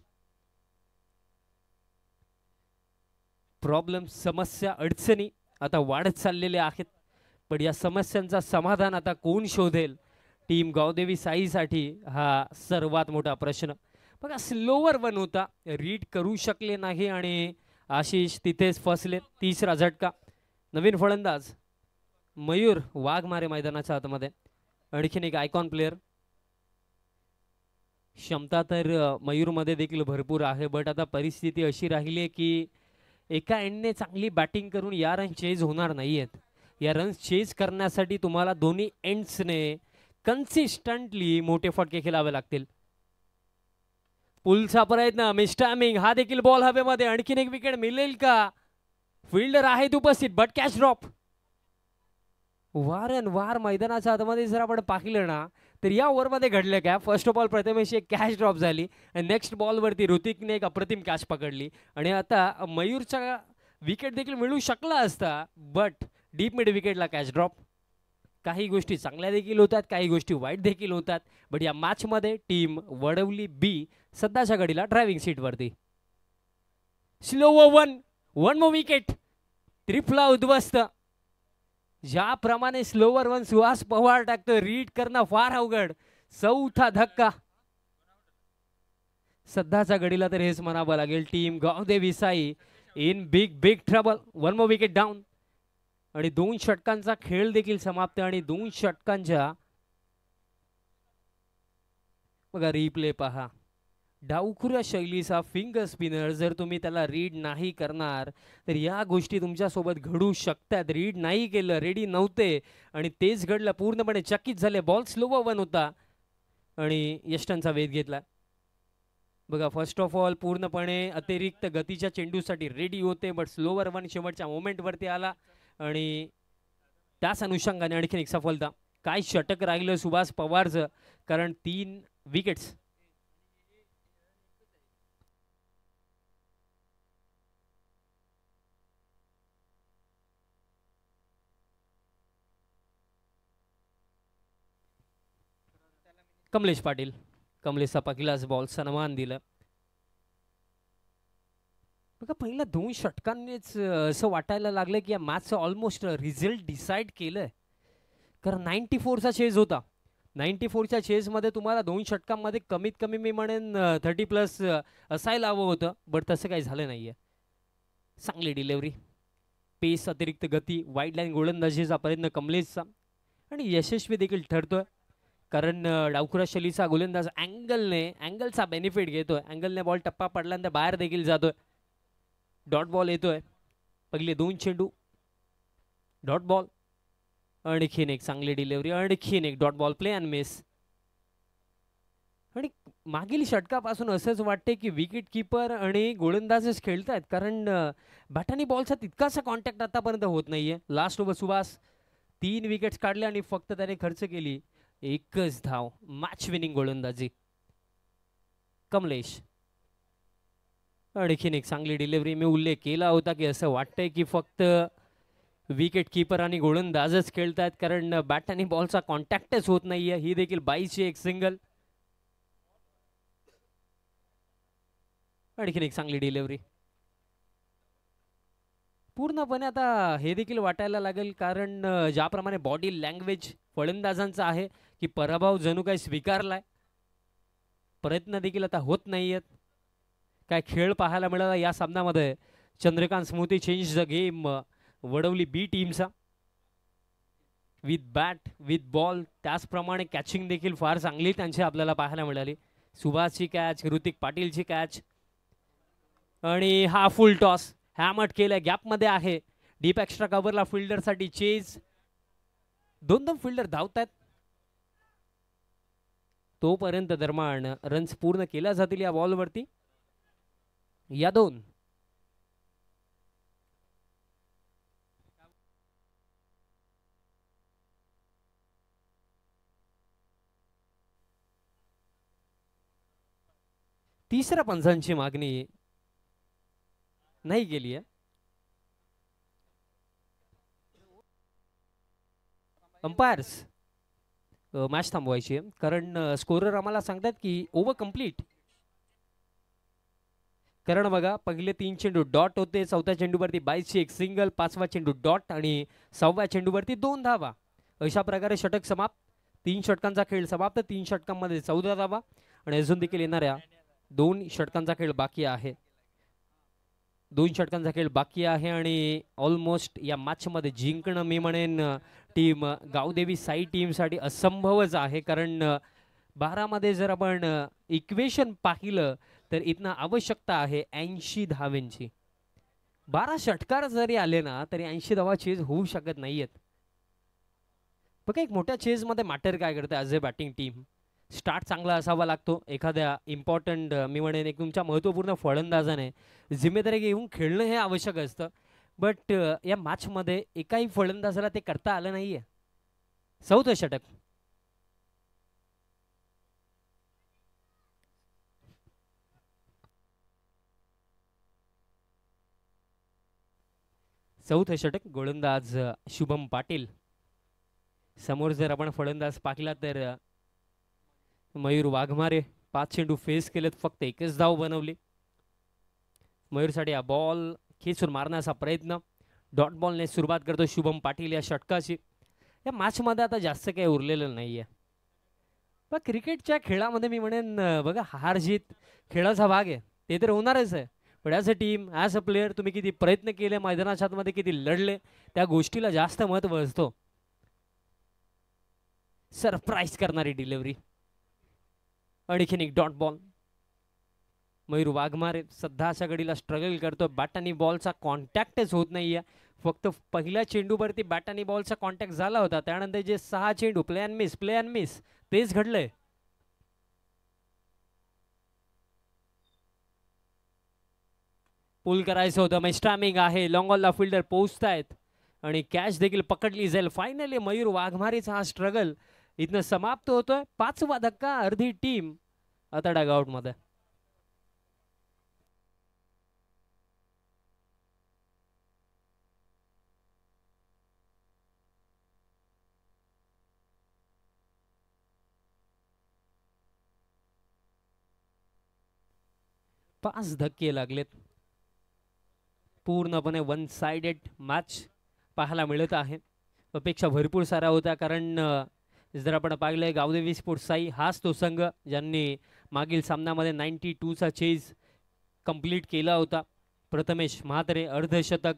प्रॉब्लेम समस्या अडचणी आता वाढत चाललेल्या आहेत. पण या समस्यांचा समाधान आता कोण शोधेल? टीम गावदेवी साईसाठी हा सर्वात मोठा प्रश्न. बघा स्लोवर वन होता. रीड करू शकले नाही आणि आशिष तिथेच फसले तिसरा झटका. नवीन फलंदाज मयूर वाघमारे मैदानाच्या आतमध्ये. आणखीन एक आयकॉन प्लेअर क्षमता तर मयूरमध्ये देखील भरपूर आहे बट आता परिस्थिती अशी राहिली आहे की एका एंडने चांगली बॅटिंग करून या रन चेज होणार नाही आहेत या रन्स चेज करण्यासाठी तुम्हाला दोन्ही एंड्सने कन्सिस्टंटली मोठे फटके खेळावे लागतील. पुलचा प्रयत्न मिस्टॅमिंग. हा देखील बॉल हवेमध्ये. आणखीन एक विकेट मिळेल का? फिल्डर आहेत उपस्थित. बट कॅच ड्रॉप वारन वार मैदानाच्या आतमध्ये जर आपण पाहिलं ना तर या ओव्हरमध्ये घडलं काय? फर्स्ट ऑफ ऑल प्रथमेश एक कॅच ड्रॉप झाली. आणि नेक्स्ट बॉलवरती ऋतिकने एक अप्रतिम कॅच पकडली. आणि आता मयूरचा विकेट देखील मिळू शकला असता बट डीप मिड विकेटला कॅच ड्रॉप काही गोष्टी चांगल्या देखील होतात काही गोष्टी वाईट देखील होतात. बट या मॅचमध्ये टीम वडवली बी सध्याच्या घडीला driving सीटवरती slow one one more wicket triphala उद्ध्वस्त. ज्याप्रमाणे स्लोवर वन सुहास पवार टाकतो रीड करणं फार अवघड. चौथा धक्का. सध्याच्या घडीला तर हेच म्हणावं लागेल team Gavdevi Sai in big big trouble one more wicket down आणि दोन षटकांचा खेळ देखील समाप्त आणि दोन षटकांच्या बघा रिप्ले पहा. डावखुऱ्या शैलीचा फिंगर स्पिनर जर तुम्ही त्याला रीड नाही करणार तर या गोष्टी तुमच्यासोबत घडू शकतात. रीड नाही केलं रेडी नव्हते आणि तेच घडलं. पूर्णपणे चकित झाले. बॉल स्लो वन होता आणि यष्टांचा वेध घेतला. बघा फर्स्ट ऑफ ऑल पूर्णपणे अतिरिक्त गतीच्या चेंडूसाठी रेडी होते बट स्लोवर वन शेवटच्या मोमेंटवरती आला. आणि त्याच अनुषंगाने आणखीन एक सफलता. काय षटक राहिलं सुभाष पवारचं? कारण तीन विकेट्स कमलेश पाटील. कमलेशचा पहिलाच बॉल सन्मान दिलं. बघा पहिल्या दोन षटकांनीच असं वाटायला लागलं की या मॅचचं ऑलमोस्ट रिझल्ट डिसाईड केलंय. कारण नाईन्टी फोरचा चेज होता. नाईन्टी फोरच्या चेजमध्ये तुम्हाला दोन षटकांमध्ये कमीत कमी मी म्हणेन थर्टी प्लस असायला हवं होतं बट तसं काही झालं नाही आहे चांगली डिलेवरी पेस अतिरिक्त गती वाईड लाईन गोलंदाजीचा प्रयत्न कमलेशचा. आणि यशस्वी देखील ठरतोय. कारण डावखुरा शैलीचा गोलंदाज अँगलने अँगलचा बेनिफिट घेतोय. अँगलने बॉल टप्पा पडल्यानंतर बाहेर देखील जातोय. डॉट बॉल येतोय. पहिले दोन चेंडू. Dot ball. आणखीन एक चांगली डिलेवरी आणखीन एक dot ball play and miss. आणि मागील षटकापासून असंच वाटते की विकेट किपर आणि गोलंदाजच खेळत आहेत कारण बॅटानी बॉलचा तितकासा कॉन्टॅक्ट आतापर्यंत होत नाहीये. लास्ट ओव्हर सुभाष तीन विकेट्स काढले आणि फक्त त्याने खर्च केली. एकच धाव. मॅच विनिंग गोलंदाजी. कमलेश. आणखीन एक चांगली डिलिव्हरी मी उल्लेख केला होता की असं वाटतंय की फक्त विकेट किपर आणि गोलंदाजच खेळतायत कारण बॅट आणि बॉलचा कॉन्टॅक्टच होत नाहीये. ही देखील बाईची एक सिंगल आणखीन एक चांगली डिलिव्हरी पूर्णपणे आता हे देखील वाटायला लागेल कारण ज्याप्रमाणे बॉडी लँग्वेज फलंदाजांचा आहे की पराभव जणू काही स्वीकारलाय. प्रयत्न देखील आता होत नाही आहेत काय खेळ पाहायला मिळाला या सामन्यामध्ये. Chandrakant Smruti change the game Vadavali B टीमचा विथ बॅट विथ बॉल त्याचप्रमाणे कॅचिंग देखील फार चांगली त्यांची आपल्याला पाहायला मिळाली. सुभाषची कॅच ऋतिक पाटीलची कॅच आणि हा फुल टॉस हॅमट केलं गॅपमध्ये आहे. डीप एक्स्ट्रा कव्हरला फिल्डरसाठी चेज दोन दोन फिल्डर धावत आहेत तोपर्यंत दरम्यान रन्स पूर्ण केल्या जातील या बॉलवरती या दोन. तिसऱ्या पंचांची मागणी नाही गेली आहे. अंपायर्स मॅच थांबवायची आहे. कारण स्कोरर आम्हाला सांगतात की ओव्हर कंप्लीट कारण बघा पहिले तीन चेंडू डॉट होते चौथ्या चेंडूवरती बाईसची एक सिंगल पाचवा चेंडू डॉट आणि सहाव्या चेंडूवरती दोन धावा. अशा प्रकारे षटक समाप्त. तीन षटकांचा खेळ समाप्त तीन षटकांमध्ये चौदा धावा आणि अजून देखील येणाऱ्या दोन षटकांचा खेळ बाकी आहे. दोन षटकांचा खेळ बाकी आहे आणि ऑलमोस्ट या मॅचमध्ये जिंकणं मी म्हणेन टीम गावदेवी साई टीमसाठी असंभवच आहे. कारण बारामध्ये जर आपण इक्वेशन पाहिलं तर इथनं आवश्यकता आहे ऐंशी धावेंची बारा षटकार जरी आले ना तरी ऐंशी धावा चेज होऊ शकत नाहीयेत. बघा एक मोठ्या चेजमध्ये मॅटर काय करतं as a batting team start चांगला असावा लागतो. एखाद्या इम्पॉर्टंट मी म्हणेन एक तुमच्या महत्त्वपूर्ण फलंदाजाने जिम्मेदारी घेऊन खेळणं हे आवश्यक असतं. बट या मॅचमध्ये एकाही फलंदाजाला ते करता आलं नाहीये. चौथं षटक. चौथं षटक गोलंदाज शुभम पाटील. समोर जर आपण फलंदाज पाहिला तर मयूर वाघमारे पाच चेंडू फेस केलेत फक्त एकच धाव बनवली. मयूरसाठी हा बॉल खेचून मारण्याचा प्रयत्न. डॉट बॉलने सुरुवात करतो शुभम पाटील या षटकाची. या मॅचमध्ये आता जास्त काही उरलेलं नाही आहे पण क्रिकेटच्या खेळामध्ये मी म्हणेन बघा हार जीत खेळाचा भाग आहे. ते तर होणारच आहे. पण as a team as a player तुम्ही किती प्रयत्न केले मैदानाच्या आतमध्ये किती लढले त्या गोष्टीला जास्त महत्त्व असतो. सरप्राईज करणारी डिलिव्हरी आणखीन एक डॉट बॉल मयूर वाघमारे सध्याच्या घडीला स्ट्रगल करतो बॅट आणि बॉलचा कॉन्टॅक्टच होत नाही आहे फक्त पहिल्या चेंडूवरती बॅट आणि बॉलचा कॉन्टॅक्ट झाला होता. त्यानंतर जे सहा चेंडू play and miss play and miss तेच घडलंय. पूल करायचं होतं. मग स्टॅमिंग आहे. लॉंगॉलला फिल्डर पोहोचतायत. आणि कॅच देखील पकडली जाईल. फायनली मयूर वाघमारीचा हा स्ट्रगल इथनं समाप्त होतोय. पाचवा धक्का अर्धी टीम आता डगआउटमध्ये पाच धक्के लागलेत. पूर्णपणे वन सायडेड मॅच पाहायला मिळत आहे. अपेक्षा भरपूर साऱ्या होत्या कारण जर आपण पाहिलं गावदेवी स्पोर्ट्स साई हाच तो संघ ज्यांनी मागील सामन्यामध्ये नाईन्टी टूचा चेज कंप्लीट केला होता. प्रथमेश म्हात्रे अर्धशतक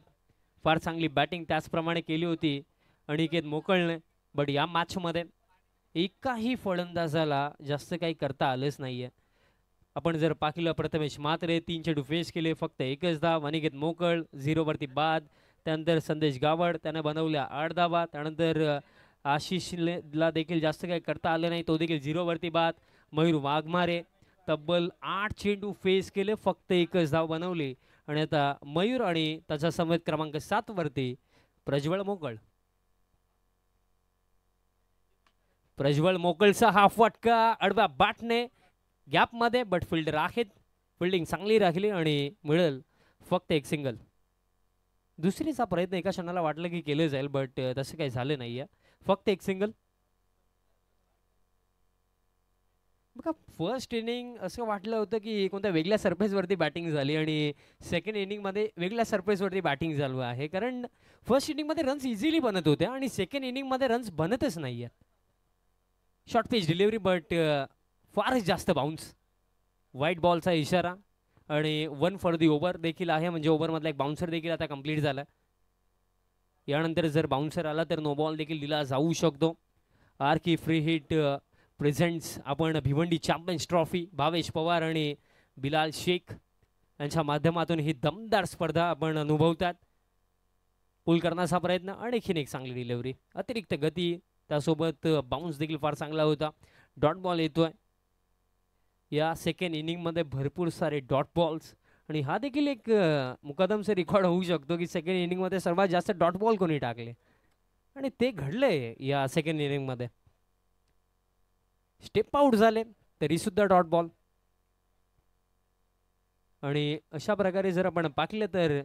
फार चांगली बॅटिंग त्याचप्रमाणे केली होती अनिकेत मोकळणे बट या मॅचमध्ये एकाही फलंदाजाला जास्त काही करता आलंच नाही आहे आपण जर पाहिलं प्रथमेश मात्रे तीन चेडू फेस केले फक्त एकच धाव अनिकेत मोकळ झिरोवरती बाद त्यानंतर संदेश गावड त्याने बनवल्या आठ धावा त्यानंतर आशिषला देखील जास्त काही करता आलं नाही तो देखील झिरोवरती बाद मयूर वाघमारे तब्बल आठ चेंडू फेस केले फक्त एकच धाव बनवली. आणि आता मयूर आणि त्याचा समवेत क्रमांक सातवरती प्रज्वल मोकळ. प्रज्वल मोकळचा हा फटका अडव्या बाटणे गॅपमध्ये बट फिल्डर आहेत. फिल्डिंग चांगली राखली आणि मिळेल. फक्त एक सिंगल दुसरीचा प्रयत्न एका क्षणाला वाटलं की केलं जाईल बट तसं काही झालं नाही आहे फक्त एक सिंगल बघा फर्स्ट इनिंग असं वाटलं होतं की कोणत्या वेगळ्या सरफेसवरती बॅटिंग झाली आणि सेकंड इनिंगमध्ये वेगळ्या सरफेसवरती बॅटिंग चालू आहे. कारण फर्स्ट इनिंगमध्ये रन्स इझिली बनत होते आणि सेकंड इनिंगमध्ये रन्स बनतच नाही आहेत शॉर्ट पेज डिलिव्हरी बट फारच जास्त बाउन्स व्हाईट बॉलचा इशारा आणि वन फॉर दी ओव्हर देखील आहे. म्हणजे ओव्हरमधला एक बाउन्सर देखील आता कंप्लीट झाला. यानंतर जर बाउन्सर आला तर नो बॉल देखील दिला जाऊ शकतो. आर की फ्री हिट प्रेझेंट्स आपण भिवंडी चॅम्पियन्स ट्रॉफी भावेश पवार आणि बिलाल शेख यांच्या माध्यमातून ही दमदार स्पर्धा आपण अनुभवतात. पूल करण्याचा प्रयत्न आणखीन एक चांगली डिलेवरी अतिरिक्त गती त्यासोबत बाउन्स देखील फार चांगला होता. डॉट बॉल येतोय. या सेकंड इनिंगमध्ये भरपूर सारे डॉट बॉल्स आणि हा देखील एक अ, रेकॉर्ड होऊ शकतो की सेकंड इनिंगमध्ये सर्वात जास्त डॉट बॉल कोणी टाकले. आणि ते घडलंय या सेकंड इनिंगमध्ये स्टेप आउट झाले तरीसुद्धा डॉट बॉल आणि अशा प्रकारे जर आपण पाहिलं तर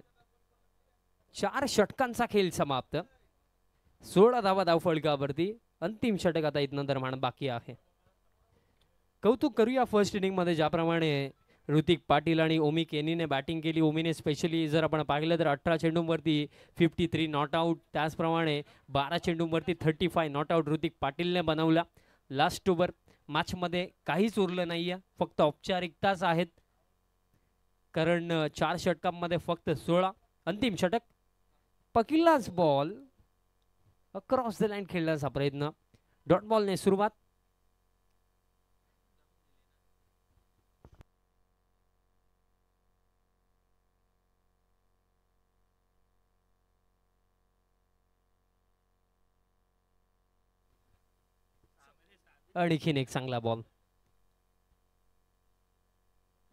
चार षटकांचा खेळ समाप्त. सोळा धावा धावफळकावरती अंतिम षटक आता इथनं दरम्यान बाकी आहे. कौतुक करूया फर्स्ट इनिंगमध्ये ज्याप्रमाणे ऋतिक पाटील आणि ओमी केनीने बॅटिंग केली. ओमीने स्पेशली जर आपण पाहिलं तर अठरा चेंडूंवरती फिफ्टी थ्री नॉट आऊट त्याचप्रमाणे बारा चेंडूंवरती thirty five not out Hrithik पाटीलने बनवला. लास्ट ओव्हर मॅचमध्ये काहीच उरलं नाही आहे फक्त औपचारिकताच आहेत. कारण चार षटकांमध्ये फक्त सोळा. अंतिम षटक. पकिल्लाच बॉल अक्रॉस द लाईन खेळण्याचा प्रयत्न. डॉट बॉलने सुरुवात. आणखीन एक चांगला बॉल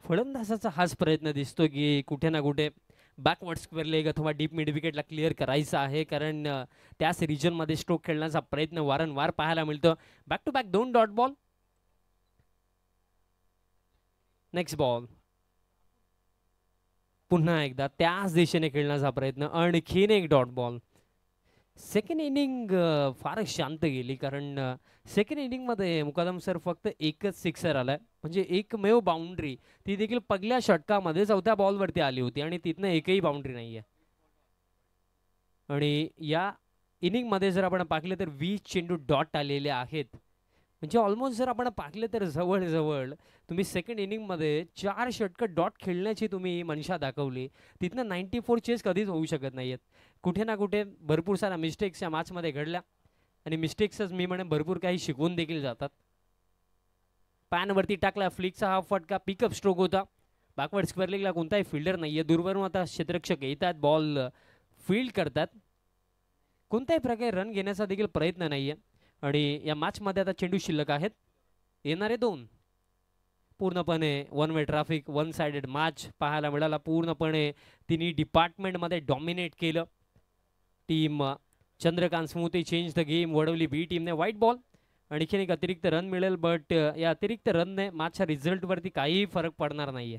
फलंदाजाचा हाच प्रयत्न दिसतो की कुठे ना कुठे बॅकवर्ड स्क्वेअर लेग अथवा डीप मिड विकेटला क्लिअर करायचा आहे. कारण त्याच रिजनमध्ये स्ट्रोक खेळण्याचा प्रयत्न वारंवार पाहायला मिळतो. बॅक टू बॅक दोन डॉट बॉल नेक्स्ट बॉल पुन्हा एकदा त्याच दिशेने खेळण्याचा प्रयत्न. आणखीन एक dot ball second inning uh, फारच शांत गेली. कारण uh, सेकंड इनिंगमध्ये मुकादम सर फक्त एकच सिक्सर आलाय. म्हणजे एकमेव बाउंड्री ती देखील पहिल्या षटकामध्ये चौथ्या बॉलवरती आली होती आणि तिथनं एकही बाउंड्री नाही आहे आणि या इनिंगमध्ये जर आपण पाहिलं तर वीस चेंडू डॉट आलेले आहेत. म्हणजे ऑलमोस्ट जर आपण पाहिलं तर जवळजवळ तुम्ही सेकंड इनिंगमध्ये चार षटकं डॉट खेळण्याची तुम्ही मनशा दाखवली. तिथनं नाईन्टी फोर चेस कधीच होऊ शकत नाही आहेत कुठे ना कुठे भरपूर साऱ्या मिस्टेक्स या मॅचमध्ये घडल्या. आणि मिस्टेक्सच मी म्हणे भरपूर काही शिकवून देखील जातात. पॅनवरती टाकला फ्लिकचा हा फटका पिकअप स्ट्रोक होता. बॅकवर्ड स्क्वेअर लेगला कोणताही फिल्डर नाही आहे दूरवरून आता क्षेत्रक्षक येतात बॉल फील्ड uh, करतात. कोणत्याही प्रकारे रन घेण्याचा देखील प्रयत्न नाही आहे आणि या मॅचमध्ये आता चेंडू शिल्लक आहेत. येणारे दोन. पूर्णपणे one way traffic one sided match पाहायला मिळाला. पूर्णपणे तिन्ही डिपार्टमेंटमध्ये डॉमिनेट केलं. Team Chandrakant Smriti change the game Vadavali B टीमने व्हाईट बॉल आणखीन एक अतिरिक्त रन मिळेल बट या अतिरिक्त रनने मॅचच्या रिझल्टवरती काहीही फरक पडणार नाहीये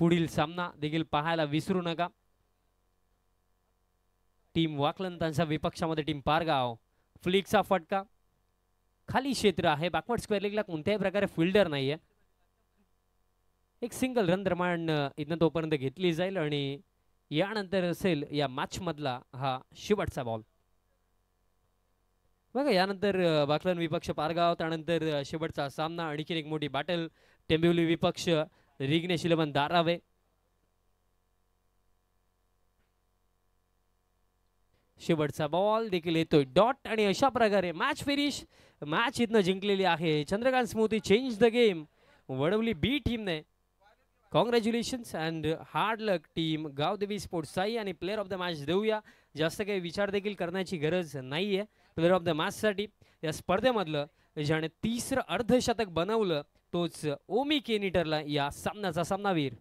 पुढील सामना देखील पाहायला विसरू नका टीम वाकलन त्यांच्या विपक्षामध्ये टीम पारगाव फ्लिकचा फटका खाली क्षेत्र आहे बॅकवर्ड स्क्वेअर लेगला कोणत्याही प्रकारे फिल्डर नाहीये एक सिंगल रन दरम्यान इथनं तोपर्यंत घेतली जाईल आणि यानंतर असेल या मॅच मधला हा शेवटचा बॉल बघा यानंतर बाकलन विपक्ष पारगाव त्यानंतर शेवटचा सामना आणखीन एक मोठी बॅटल टेंबिवली विपक्ष रिग्ने शिलमन दारावे. शेवटचा बॉल देखील येतोय. डॉट आणि अशा प्रकारे मॅच फिनिश मॅच इथनं जिंकलेली आहे. Chandrakant Smriti change the game Vadavali B टीमने congratulations and hard luck team Gavdevi sports Sai आणि प्लेअर ऑफ द मॅच देऊया. जास्त काही विचार देखील करण्याची गरज नाही आहे प्लेअर ऑफ द मॅचसाठी या स्पर्धेमधलं ज्याने तिसरं अर्धशतक बनवलं तोच ओमी केनिटरला या सामन्याचा सामनावीर